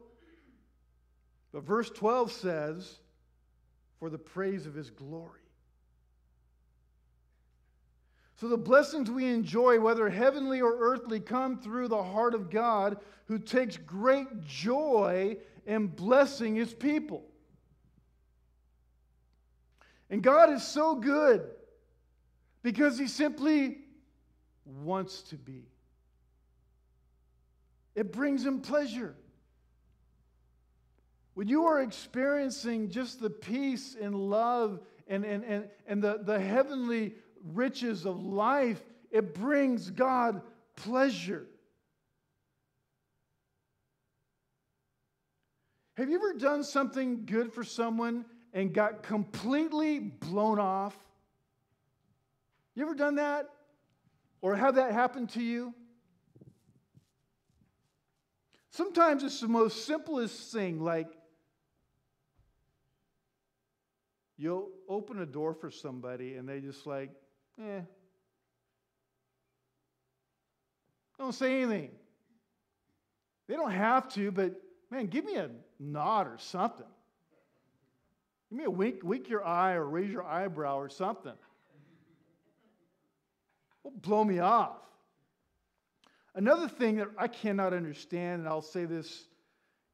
But verse 12 says, for the praise of his glory. So the blessings we enjoy, whether heavenly or earthly, come through the heart of God who takes great joy in blessing his people. And God is so good because he simply wants to be. It brings him pleasure. When you are experiencing just the peace and love and, and, and, and the, the heavenly riches of life, it brings God pleasure. Have you ever done something good for someone and got completely blown off? You ever done that? Or have that happen to you? Sometimes it's the most simplest thing, like you'll open a door for somebody and they just like, eh. Don't say anything. They don't have to, but man, give me a nod or something. Give me a wink, wink your eye or raise your eyebrow or something. Will blow me off. Another thing that I cannot understand, and I'll say this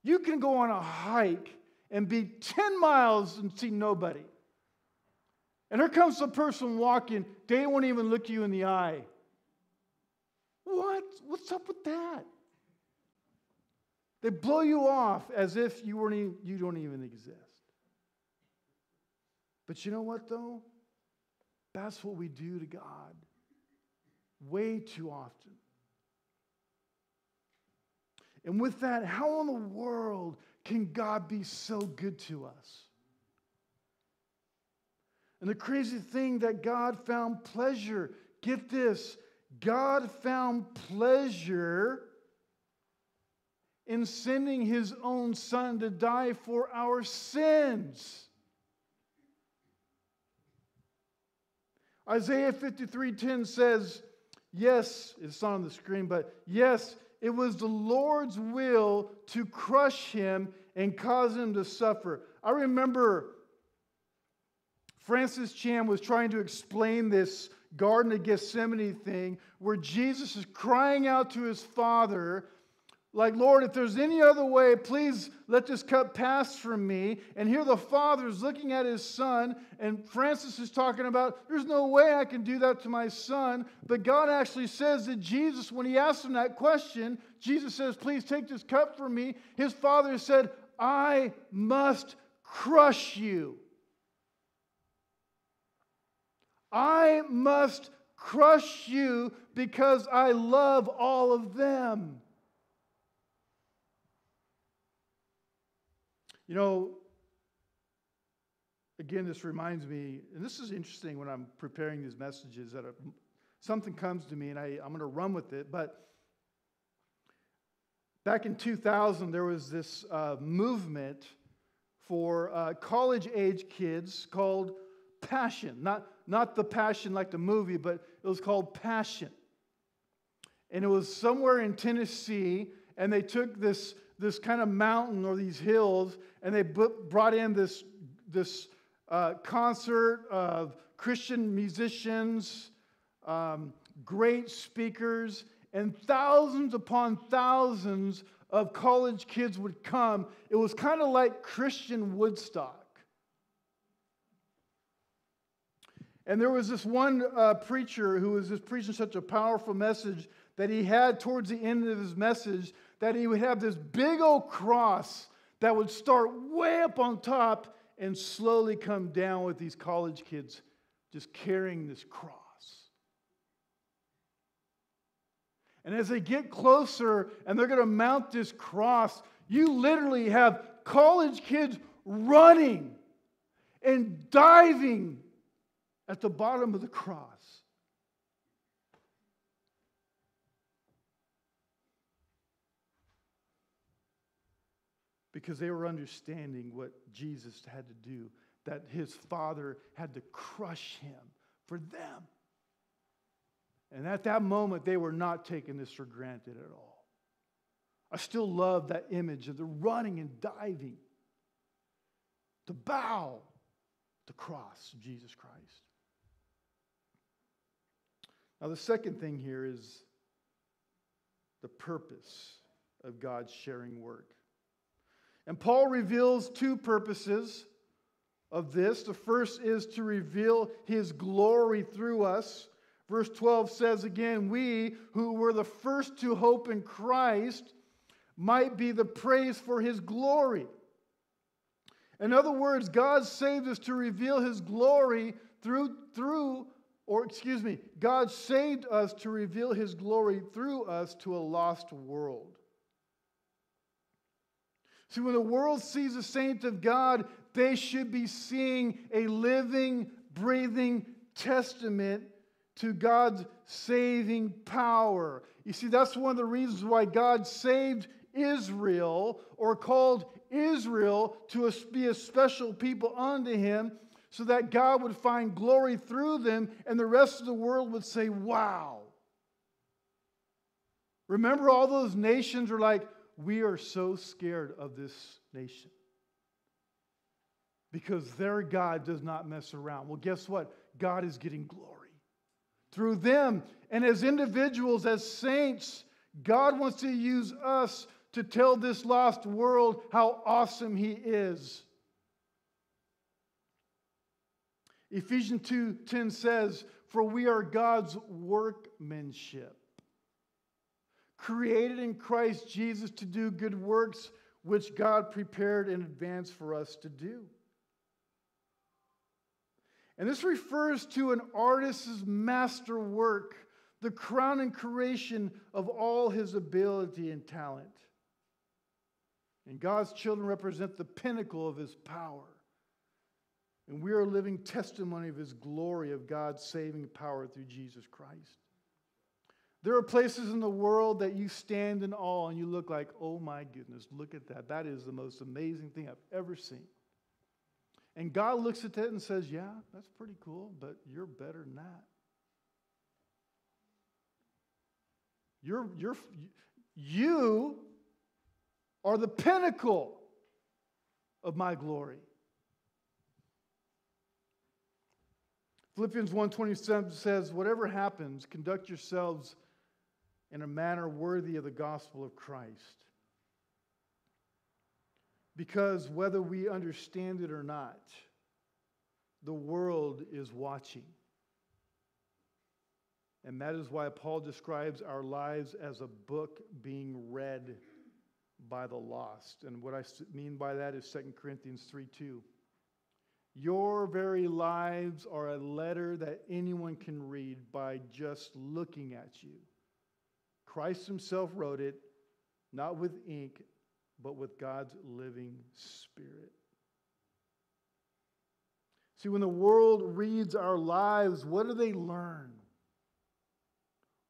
you can go on a hike and be 10 miles and see nobody. And here comes the person walking, they won't even look you in the eye. What? What's up with that? They blow you off as if you, weren't even, you don't even exist. But you know what, though? That's what we do to God way too often. And with that, how in the world can God be so good to us? And the crazy thing that God found pleasure, get this, God found pleasure in sending his own son to die for our sins. Isaiah 53:10 says, yes, it's not on the screen, but yes, it was the Lord's will to crush him and cause him to suffer. I remember Francis Chan was trying to explain this Garden of Gethsemane thing where Jesus is crying out to his Father like, Lord, if there's any other way, please let this cup pass from me. And here the father is looking at his son, and Francis is talking about, there's no way I can do that to my son. But God actually says that Jesus, when he asked him that question, Jesus says, please take this cup from me. His father said, I must crush you. I must crush you because I love all of them. You know, again, this reminds me, and this is interesting when I'm preparing these messages, that something comes to me and I, I'm going to run with it. But back in 2000, there was this uh, movement for uh, college age kids called Passion. Not, not the Passion like the movie, but it was called Passion. And it was somewhere in Tennessee, and they took this this kind of mountain or these hills, and they brought in this, this uh, concert of Christian musicians, um, great speakers, and thousands upon thousands of college kids would come. It was kind of like Christian Woodstock. And there was this one uh, preacher who was just preaching such a powerful message that he had towards the end of his message that he would have this big old cross that would start way up on top and slowly come down with these college kids just carrying this cross. And as they get closer and they're going to mount this cross, you literally have college kids running and diving at the bottom of the cross. because they were understanding what Jesus had to do, that his Father had to crush him for them. And at that moment, they were not taking this for granted at all. I still love that image of the running and diving to bow the cross of Jesus Christ. Now, the second thing here is the purpose of God's sharing work. And Paul reveals two purposes of this. The first is to reveal his glory through us. Verse 12 says again, We who were the first to hope in Christ might be the praise for his glory. In other words, God saved us to reveal his glory through, through, or excuse me, God saved us to reveal his glory through us to a lost world. See, when the world sees a saint of God, they should be seeing a living, breathing testament to God's saving power. You see, that's one of the reasons why God saved Israel or called Israel to be a special people unto him so that God would find glory through them and the rest of the world would say, Wow. Remember, all those nations were like, We are so scared of this nation because their God does not mess around. Well, guess what? God is getting glory through them. And as individuals, as saints, God wants to use us to tell this lost world how awesome He is. Ephesians 2:10 says, "For we are God's workmanship, created in Christ Jesus to do good works which God prepared in advance for us to do." And this refers to an artist's masterwork, the crown and creation of all his ability and talent. And God's children represent the pinnacle of his power. And we are living testimony of his glory, of God's saving power through Jesus Christ. There are places in the world that you stand in awe and you look like, oh my goodness, look at that. That is the most amazing thing I've ever seen. And God looks at that and says, Yeah, that's pretty cool, but you're better than that. You're, you're, you are the pinnacle of my glory. Philippians 1:27 says, "Whatever happens, conduct yourselves in a manner worthy of the gospel of Christ." Because whether we understand it or not, the world is watching. And that is why Paul describes our lives as a book being read by the lost. And what I mean by that is 2 Corinthians 3 2. Your very lives are a letter that anyone can read by just looking at you. Christ himself wrote it, not with ink, but with God's living spirit. See, when the world reads our lives, what do they learn?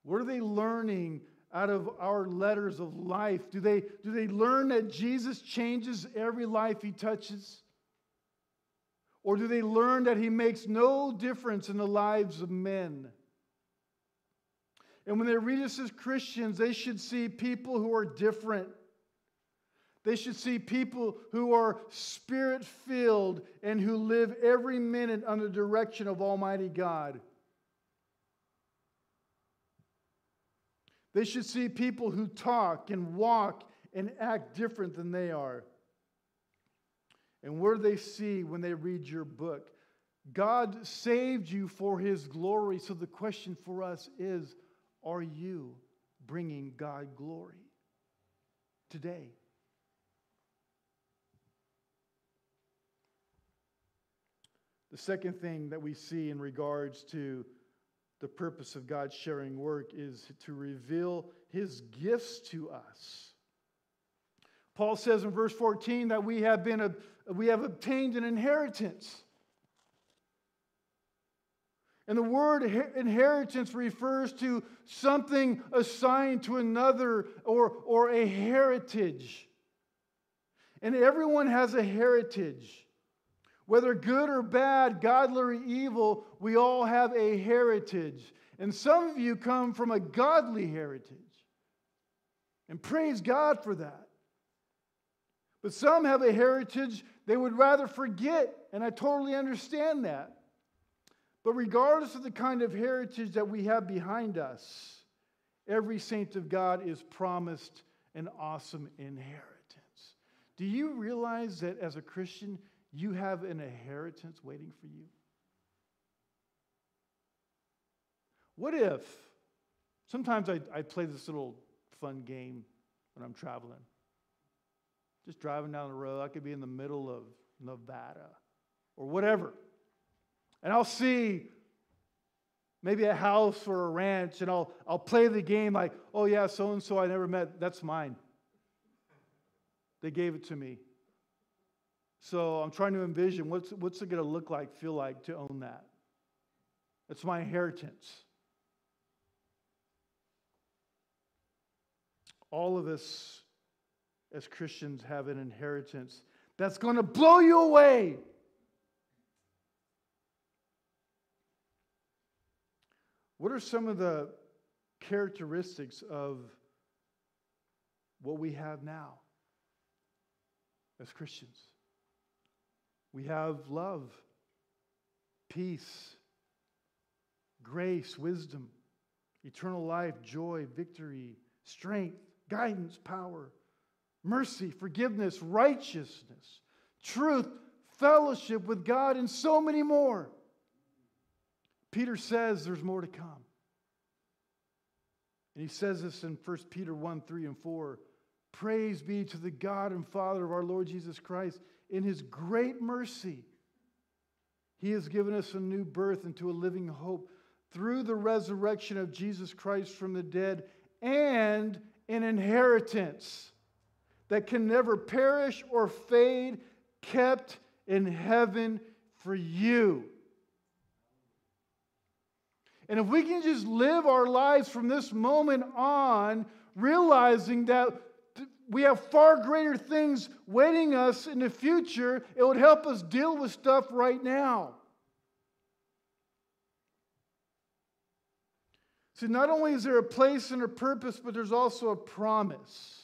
What are they learning out of our letters of life? Do they, do they learn that Jesus changes every life he touches? Or do they learn that he makes no difference in the lives of men? And when they read us as Christians, they should see people who are different they should see people who are spirit filled and who live every minute under the direction of Almighty God. They should see people who talk and walk and act different than they are. And do they see when they read your book? God saved you for his glory. So the question for us is are you bringing God glory today? The second thing that we see in regards to the purpose of God's sharing work is to reveal his gifts to us. Paul says in verse 14 that we have, been a, we have obtained an inheritance. And the word inheritance refers to something assigned to another or, or a heritage. And everyone has a heritage. Whether good or bad, godly or evil, we all have a heritage. And some of you come from a godly heritage. And praise God for that. But some have a heritage they would rather forget, and I totally understand that. But regardless of the kind of heritage that we have behind us, every saint of God is promised an awesome inheritance. Do you realize that as a Christian, you have an inheritance waiting for you. What if, sometimes I, I play this little fun game when I'm traveling. Just driving down the road, I could be in the middle of Nevada or whatever. And I'll see maybe a house or a ranch, and I'll, I'll play the game like, oh, yeah, so and so I never met, that's mine. They gave it to me. So I'm trying to envision what's, what's it going to look like, feel like to own that. It's my inheritance. All of us as Christians have an inheritance that's going to blow you away. What are some of the characteristics of what we have now as Christians? We have love, peace, grace, wisdom, eternal life, joy, victory, strength, guidance, power mercy, forgiveness, righteousness, truth, fellowship with God, and so many more. Peter says there's more to come. And he says this in 1 Peter 1 3 and 4. Praise be to the God and Father of our Lord Jesus Christ. In his great mercy, he has given us a new birth into a living hope through the resurrection of Jesus Christ from the dead and an inheritance that can never perish or fade, kept in heaven for you. And if we can just live our lives from this moment on, realizing that we have far greater things waiting us in the future, it would help us deal with stuff right now. See, not only is there a place and a purpose, but there's also a promise.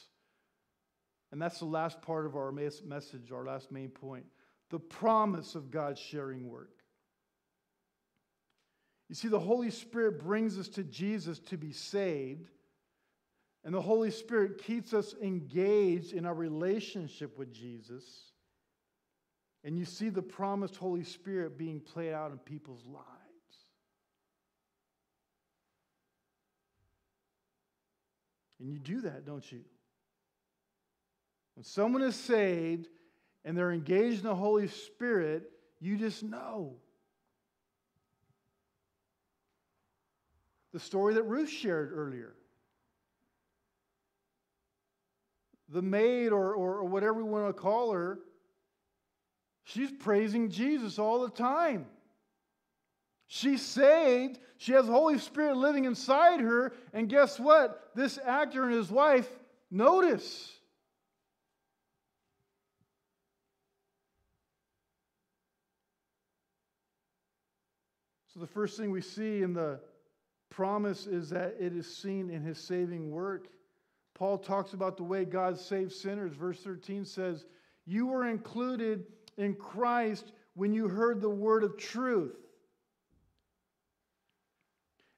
And that's the last part of our message, our last main point the promise of God's sharing work. You see, the Holy Spirit brings us to Jesus to be saved, and the Holy Spirit keeps us engaged in our relationship with Jesus. And you see the promised Holy Spirit being played out in people's lives. And you do that, don't you? When someone is saved and they're engaged in the Holy Spirit, you just know. The story that Ruth shared earlier. The maid, or, or, or whatever we want to call her, she's praising Jesus all the time. She's saved. She has the Holy Spirit living inside her. And guess what? This actor and his wife notice. The first thing we see in the promise is that it is seen in his saving work. Paul talks about the way God saves sinners. Verse 13 says, You were included in Christ when you heard the word of truth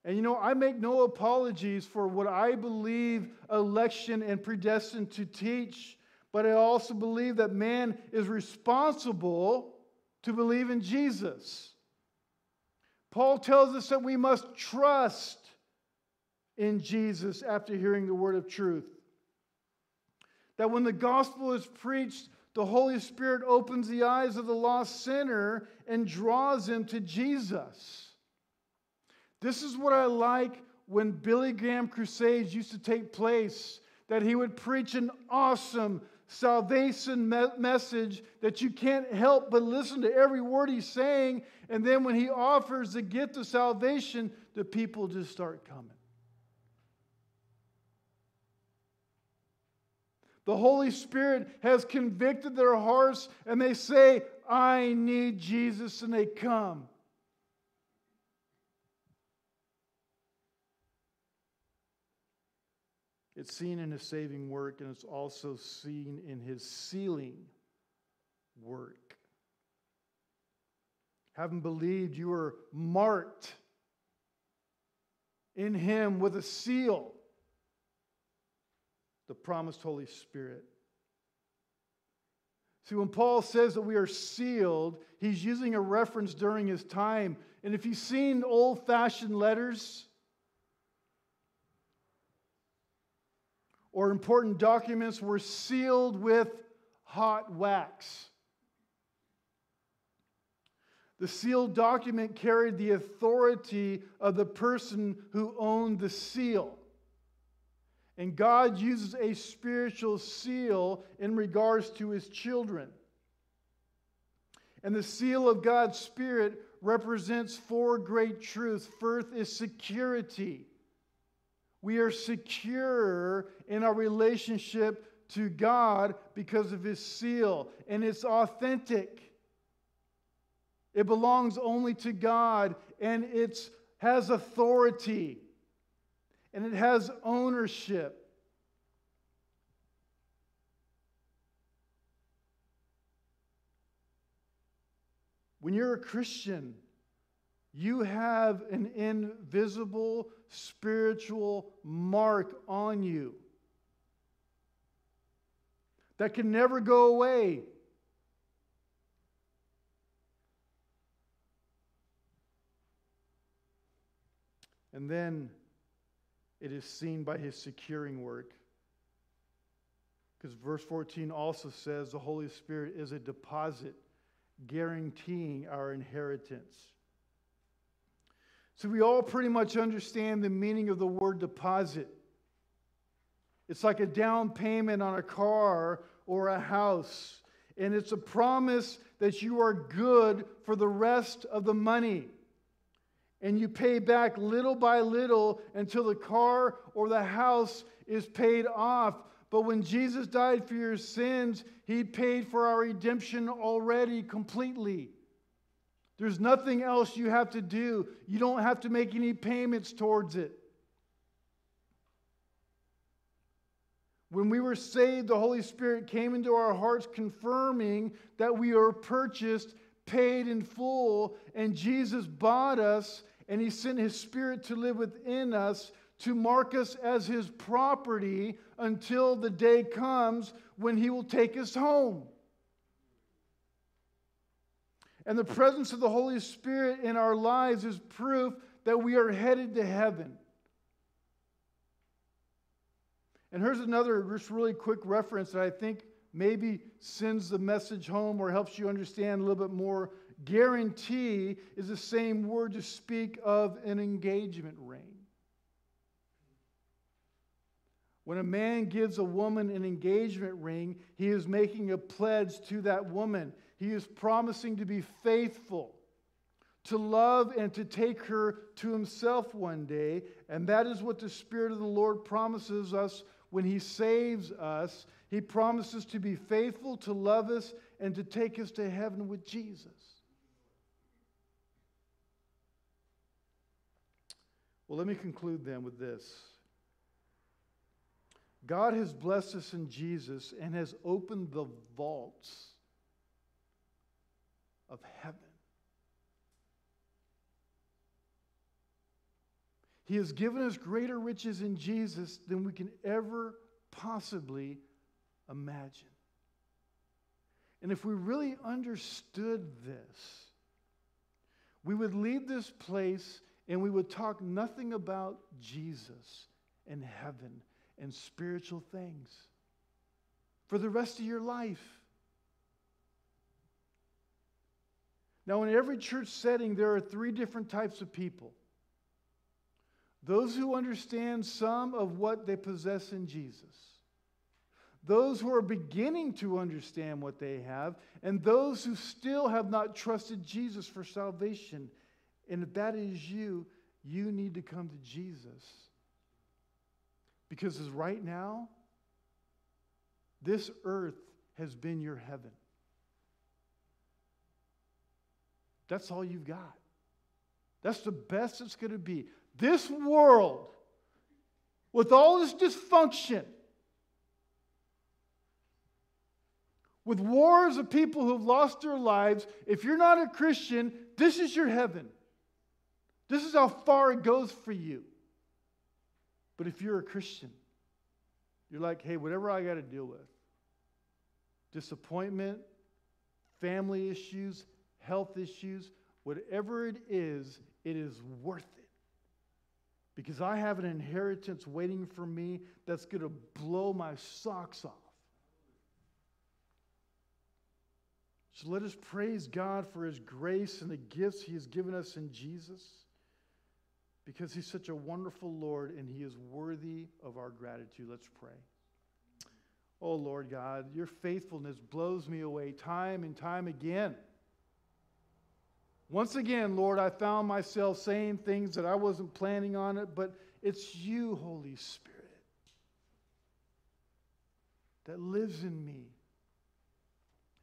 and you know, I make no apologies for what I believe election and predestined to teach, but I also believe that man is responsible to believe in Jesus. Paul tells us that we must trust in Jesus after hearing the word of truth. That when the gospel is preached, the Holy Spirit opens the eyes of the lost sinner and draws him to Jesus. This is what I like when Billy Graham crusades used to take place, that he would preach an awesome salvation me- message that you can't help but listen to every word he's saying. And then when he offers the gift of salvation, the people just start coming. The Holy Spirit has convicted their hearts, and they say, I need Jesus, and they come. It's seen in his saving work, and it's also seen in his sealing work. Having believed, you are marked in him with a seal, the promised Holy Spirit. See, when Paul says that we are sealed, he's using a reference during his time. And if you've seen old fashioned letters, or important documents were sealed with hot wax. The sealed document carried the authority of the person who owned the seal. And God uses a spiritual seal in regards to his children. And the seal of God's Spirit represents four great truths. First is security. We are secure in our relationship to God because of His seal, and it's authentic. It belongs only to God, and it's has authority and it has ownership. When you're a Christian, you have an invisible spiritual mark on you that can never go away. And then it is seen by his securing work. Because verse 14 also says the Holy Spirit is a deposit guaranteeing our inheritance. So we all pretty much understand the meaning of the word deposit. It's like a down payment on a car or a house, and it's a promise that you are good for the rest of the money. And you pay back little by little until the car or the house is paid off. But when Jesus died for your sins, he paid for our redemption already completely. There's nothing else you have to do. You don't have to make any payments towards it. When we were saved, the Holy Spirit came into our hearts, confirming that we are purchased, paid in full, and Jesus bought us, and He sent His Spirit to live within us to mark us as His property until the day comes when He will take us home. And the presence of the Holy Spirit in our lives is proof that we are headed to heaven. And here's another just really quick reference that I think maybe sends the message home or helps you understand a little bit more. Guarantee is the same word to speak of an engagement ring. When a man gives a woman an engagement ring, he is making a pledge to that woman. He is promising to be faithful, to love, and to take her to himself one day. And that is what the Spirit of the Lord promises us when He saves us. He promises to be faithful, to love us, and to take us to heaven with Jesus. Well, let me conclude then with this. God has blessed us in Jesus and has opened the vaults of heaven. He has given us greater riches in Jesus than we can ever possibly imagine. And if we really understood this, we would leave this place and we would talk nothing about Jesus and heaven and spiritual things for the rest of your life. Now, in every church setting, there are three different types of people those who understand some of what they possess in Jesus, those who are beginning to understand what they have, and those who still have not trusted Jesus for salvation. And if that is you, you need to come to Jesus. Because as right now, this earth has been your heaven. That's all you've got. That's the best it's going to be. This world, with all this dysfunction, with wars of people who've lost their lives, if you're not a Christian, this is your heaven. This is how far it goes for you. But if you're a Christian, you're like, hey, whatever I got to deal with disappointment, family issues, health issues, whatever it is, it is worth it. Because I have an inheritance waiting for me that's going to blow my socks off. So let us praise God for his grace and the gifts he has given us in Jesus because he's such a wonderful Lord and he is worthy of our gratitude. Let's pray. Oh, Lord God, your faithfulness blows me away time and time again. Once again, Lord, I found myself saying things that I wasn't planning on it, but it's you, Holy Spirit, that lives in me.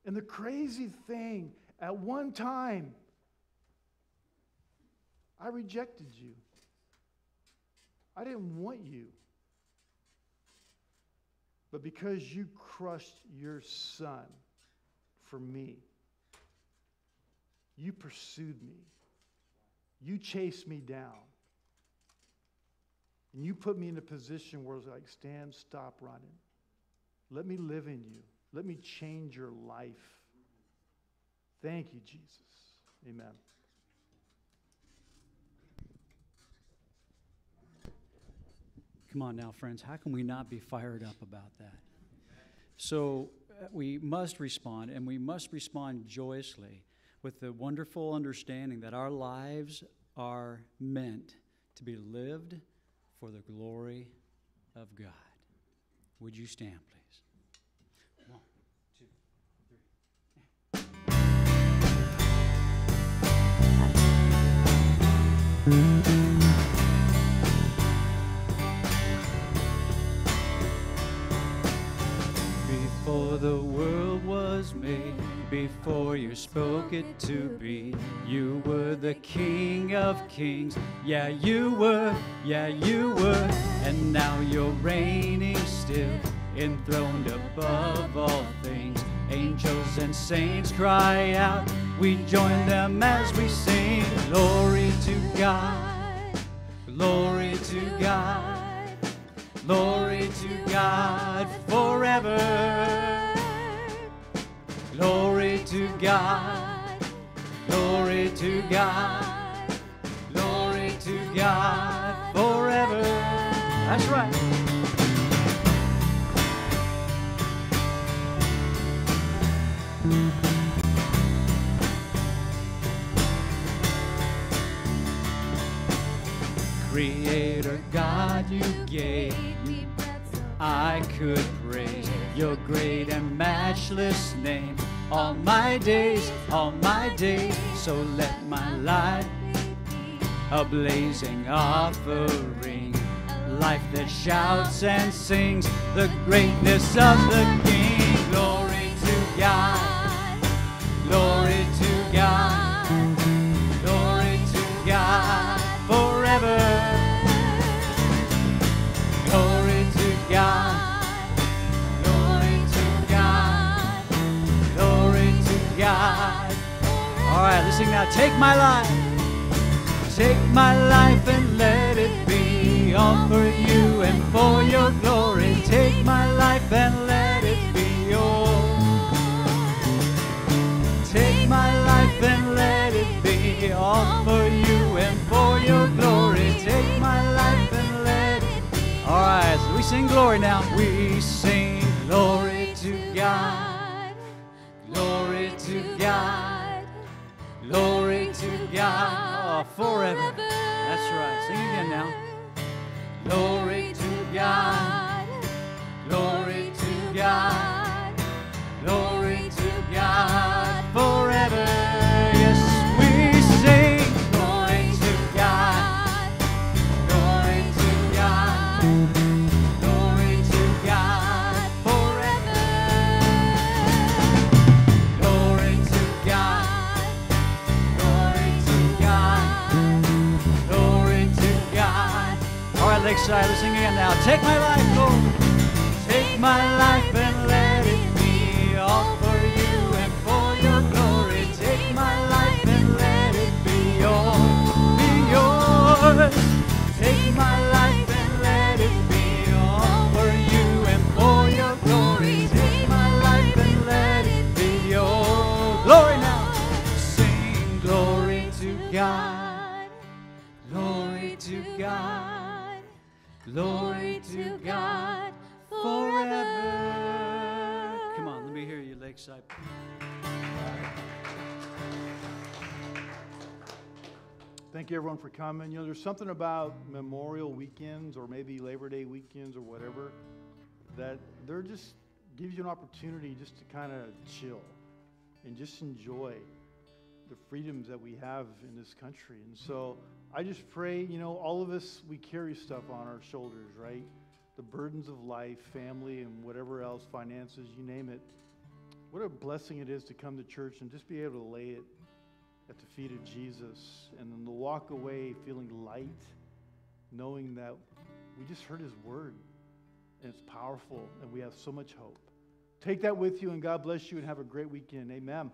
And the crazy thing, at one time, I rejected you. I didn't want you. But because you crushed your son for me, you pursued me. You chased me down. And you put me in a position where it's like, stand, stop running. Let me live in you. Let me change your life. Thank you, Jesus. Amen. Come on now, friends. How can we not be fired up about that? So uh, we must respond, and we must respond joyously with the wonderful understanding that our lives are meant to be lived for the glory of God. Would you stand, please? Before the world was made, before you spoke it to be, you were the King of Kings. Yeah, you were, yeah, you were, and now you're reigning still, enthroned above all things. Angels and saints cry out, we join them as we sing, Glory to God, glory to God. Glory to God forever. Glory to God. Glory to God. Glory to God forever. That's right. Creator God, you gave me I could praise your great and matchless name all my days, all my days. So let my life a blazing offering, life that shouts and sings the greatness of the King. Glory to God, sing now. Take my life. Take my life and let it be all for you and for your glory. Take my life and let it be yours. Take my life and let it be all for you and for your glory. Take my life and let it be. All right, so we sing glory now. We sing glory to God. Glory to God. Glory to God. Forever. That's right. Sing again now. Glory to God. All right, Lakeside, let's sing again now. Take my life, Lord. Take my life and let it be all for you and for your glory. Take my life and let it be yours, be yours. Take my life Glory to God forever. Come on, let me hear you, Lakeside. Thank you, everyone, for coming. You know, there's something about Memorial weekends or maybe Labor Day weekends or whatever that they're just gives you an opportunity just to kind of chill and just enjoy the freedoms that we have in this country. And so I just pray, you know, all of us, we carry stuff on our shoulders, right? The burdens of life, family, and whatever else, finances, you name it. What a blessing it is to come to church and just be able to lay it at the feet of Jesus and then to walk away feeling light, knowing that we just heard his word and it's powerful and we have so much hope. Take that with you and God bless you and have a great weekend. Amen. Amen.